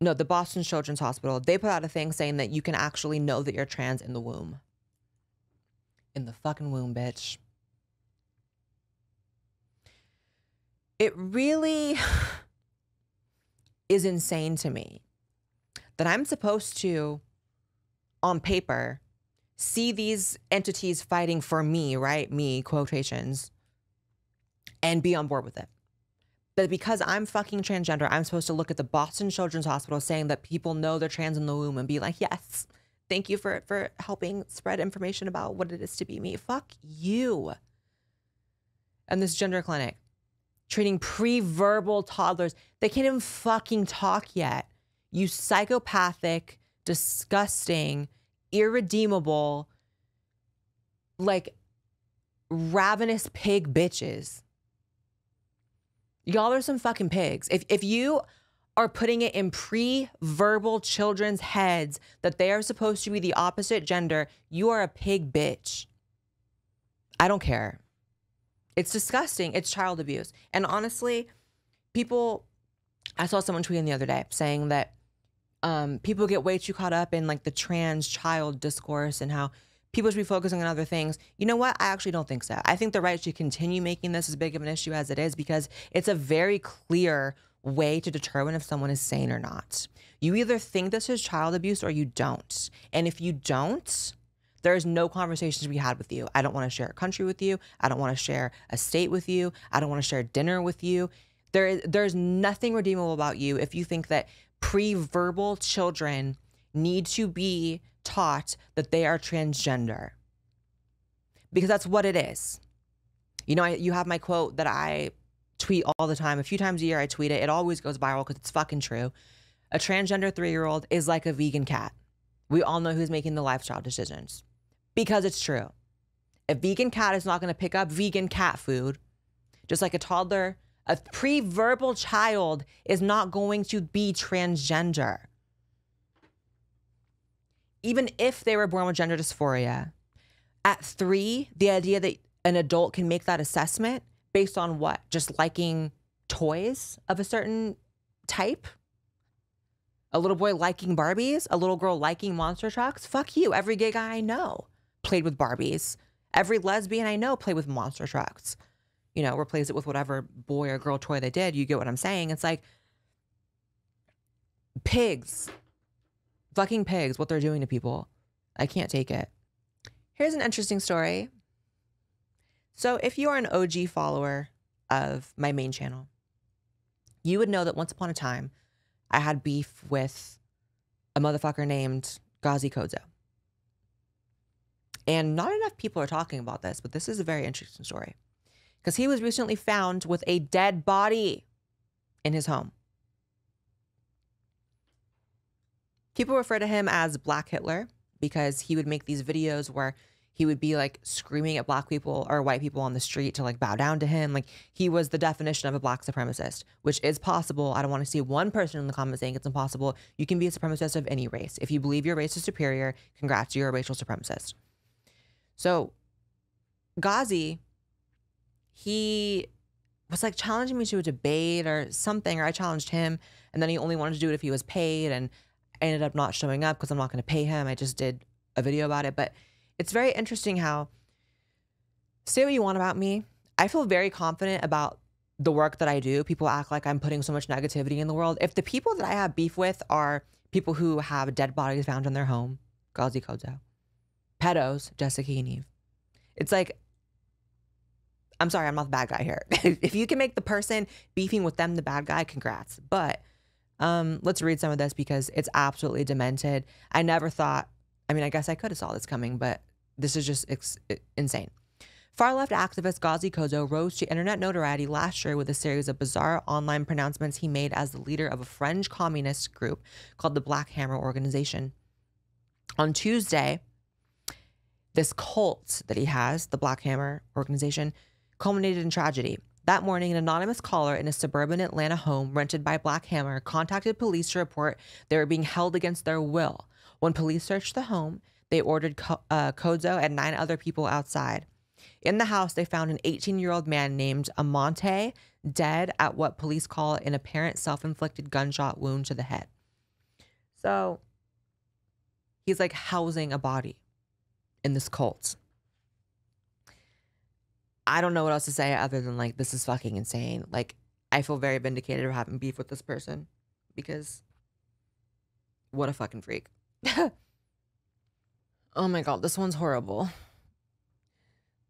no the boston children's hospital they put out a thing saying that you can actually know that you're trans in the womb in the fucking womb bitch it really is insane to me that I'm supposed to, on paper, see these entities fighting for me, right? Me, quotations, and be on board with it. But because I'm fucking transgender, I'm supposed to look at the Boston Children's Hospital saying that people know they're trans in the womb and be like, yes, thank you for, for helping spread information about what it is to be me. Fuck you. And this gender clinic treating pre-verbal toddlers. They can't even fucking talk yet. You psychopathic, disgusting, irredeemable, like ravenous pig bitches. Y'all are some fucking pigs. If if you are putting it in pre-verbal children's heads that they are supposed to be the opposite gender, you are a pig bitch. I don't care. It's disgusting. It's child abuse. And honestly, people, I saw someone tweeting the other day saying that um, people get way too caught up in like the trans child discourse and how people should be focusing on other things. You know what? I actually don't think so. I think the right should continue making this as big of an issue as it is because it's a very clear way to determine if someone is sane or not. You either think this is child abuse or you don't. And if you don't, there's no conversations to be had with you. I don't want to share a country with you. I don't want to share a state with you. I don't want to share dinner with you. There is there's nothing redeemable about you if you think that pre-verbal children need to be taught that they are transgender. Because that's what it is. You know, I, you have my quote that I tweet all the time. A few times a year I tweet it. It always goes viral because it's fucking true. A transgender 3-year-old is like a vegan cat. We all know who's making the lifestyle decisions because it's true. A vegan cat is not going to pick up vegan cat food, just like a toddler. A pre verbal child is not going to be transgender. Even if they were born with gender dysphoria, at three, the idea that an adult can make that assessment based on what? Just liking toys of a certain type? A little boy liking Barbies? A little girl liking monster trucks? Fuck you. Every gay guy I know played with Barbies. Every lesbian I know played with monster trucks. You know, replace it with whatever boy or girl toy they did. You get what I'm saying? It's like pigs, fucking pigs, what they're doing to people. I can't take it. Here's an interesting story. So, if you are an OG follower of my main channel, you would know that once upon a time, I had beef with a motherfucker named Gazi Kodzo. And not enough people are talking about this, but this is a very interesting story because he was recently found with a dead body in his home. People refer to him as Black Hitler because he would make these videos where he would be like screaming at black people or white people on the street to like bow down to him. Like he was the definition of a black supremacist, which is possible. I don't want to see one person in the comments saying it's impossible. You can be a supremacist of any race. If you believe your race is superior, congrats, you're a racial supremacist. So Gazi, he was like challenging me to a debate or something, or I challenged him, and then he only wanted to do it if he was paid, and I ended up not showing up because I'm not going to pay him. I just did a video about it, but it's very interesting how say what you want about me. I feel very confident about the work that I do. People act like I'm putting so much negativity in the world. If the people that I have beef with are people who have dead bodies found in their home, Gazi Kodzo, pedos, Jessica Yaniv. It's like, I'm sorry, I'm not the bad guy here. if you can make the person beefing with them the bad guy, congrats. But um, let's read some of this because it's absolutely demented. I never thought, I mean, I guess I could have saw this coming, but this is just insane. Far left activist Gazi Kodzo rose to internet notoriety last year with a series of bizarre online pronouncements he made as the leader of a French communist group called the Black Hammer Organization. On Tuesday, this cult that he has, the Black Hammer organization, culminated in tragedy. That morning, an anonymous caller in a suburban Atlanta home rented by Black Hammer contacted police to report they were being held against their will. When police searched the home, they ordered Ko- uh, Kodzo and nine other people outside. In the house, they found an 18 year old man named Amonte dead at what police call an apparent self inflicted gunshot wound to the head. So he's like housing a body in this cult. I don't know what else to say other than like this is fucking insane. Like I feel very vindicated of having beef with this person because what a fucking freak. oh my god, this one's horrible.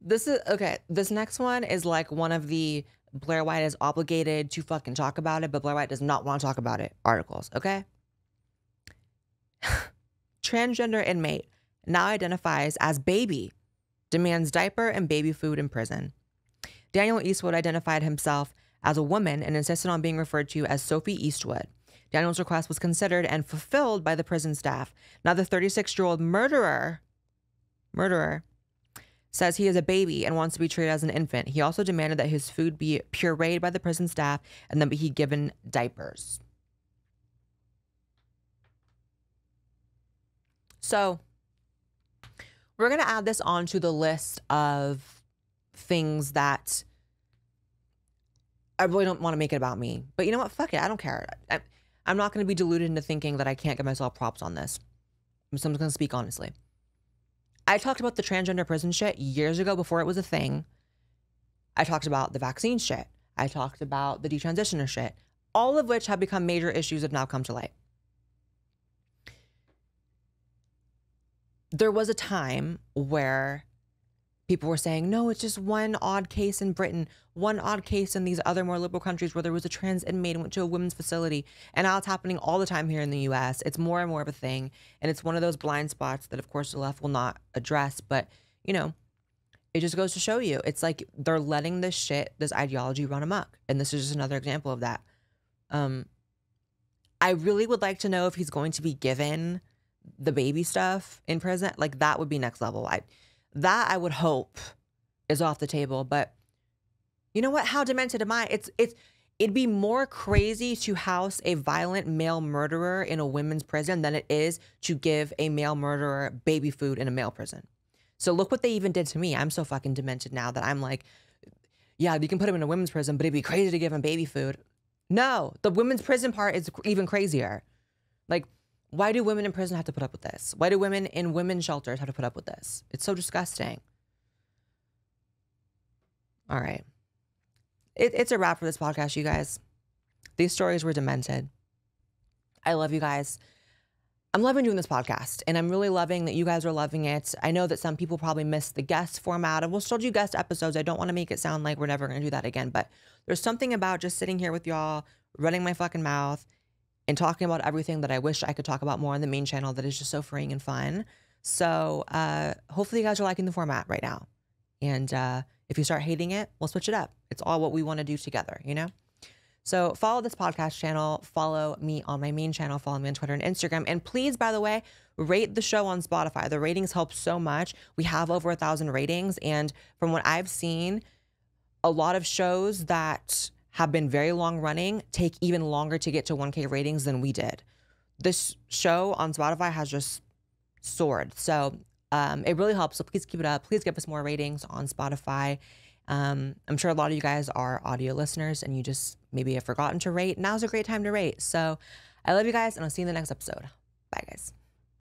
This is okay. This next one is like one of the Blaire White is obligated to fucking talk about it, but Blaire White does not want to talk about it articles, okay? Transgender inmate now identifies as baby, demands diaper and baby food in prison. Daniel Eastwood identified himself as a woman and insisted on being referred to as Sophie Eastwood. Daniel's request was considered and fulfilled by the prison staff. Now, the 36 year old murderer, murderer, says he is a baby and wants to be treated as an infant. He also demanded that his food be pureed by the prison staff and then be given diapers. So, we're going to add this onto the list of things that I really don't want to make it about me. But you know what? Fuck it. I don't care. I, I'm not going to be deluded into thinking that I can't give myself props on this. I'm just going to speak honestly. I talked about the transgender prison shit years ago before it was a thing. I talked about the vaccine shit. I talked about the detransitioner shit, all of which have become major issues that now come to light. There was a time where people were saying, no, it's just one odd case in Britain, one odd case in these other more liberal countries where there was a trans inmate and went to a women's facility. And now it's happening all the time here in the US. It's more and more of a thing. And it's one of those blind spots that, of course, the left will not address. But, you know, it just goes to show you it's like they're letting this shit, this ideology run amok. And this is just another example of that. Um, I really would like to know if he's going to be given the baby stuff in prison. Like that would be next level. I that I would hope is off the table. But you know what? How demented am I? It's it's it'd be more crazy to house a violent male murderer in a women's prison than it is to give a male murderer baby food in a male prison. So look what they even did to me. I'm so fucking demented now that I'm like, yeah, you can put him in a women's prison, but it'd be crazy to give him baby food. No, the women's prison part is even crazier. Like why do women in prison have to put up with this? Why do women in women's shelters have to put up with this? It's so disgusting. All right. It, it's a wrap for this podcast, you guys. These stories were demented. I love you guys. I'm loving doing this podcast and I'm really loving that you guys are loving it. I know that some people probably missed the guest format and we'll still do guest episodes. I don't want to make it sound like we're never going to do that again, but there's something about just sitting here with y'all, running my fucking mouth, and talking about everything that I wish I could talk about more on the main channel that is just so freeing and fun. So uh, hopefully you guys are liking the format right now. And uh, if you start hating it, we'll switch it up. It's all what we want to do together, you know? So follow this podcast channel, follow me on my main channel, follow me on Twitter and Instagram. And please, by the way, rate the show on Spotify. The ratings help so much. We have over a thousand ratings. And from what I've seen, a lot of shows that have been very long running take even longer to get to 1K ratings than we did. This show on Spotify has just soared. So um, it really helps. So please keep it up. Please give us more ratings on Spotify. Um, I'm sure a lot of you guys are audio listeners and you just maybe have forgotten to rate. Now's a great time to rate. So I love you guys and I'll see you in the next episode. Bye, guys.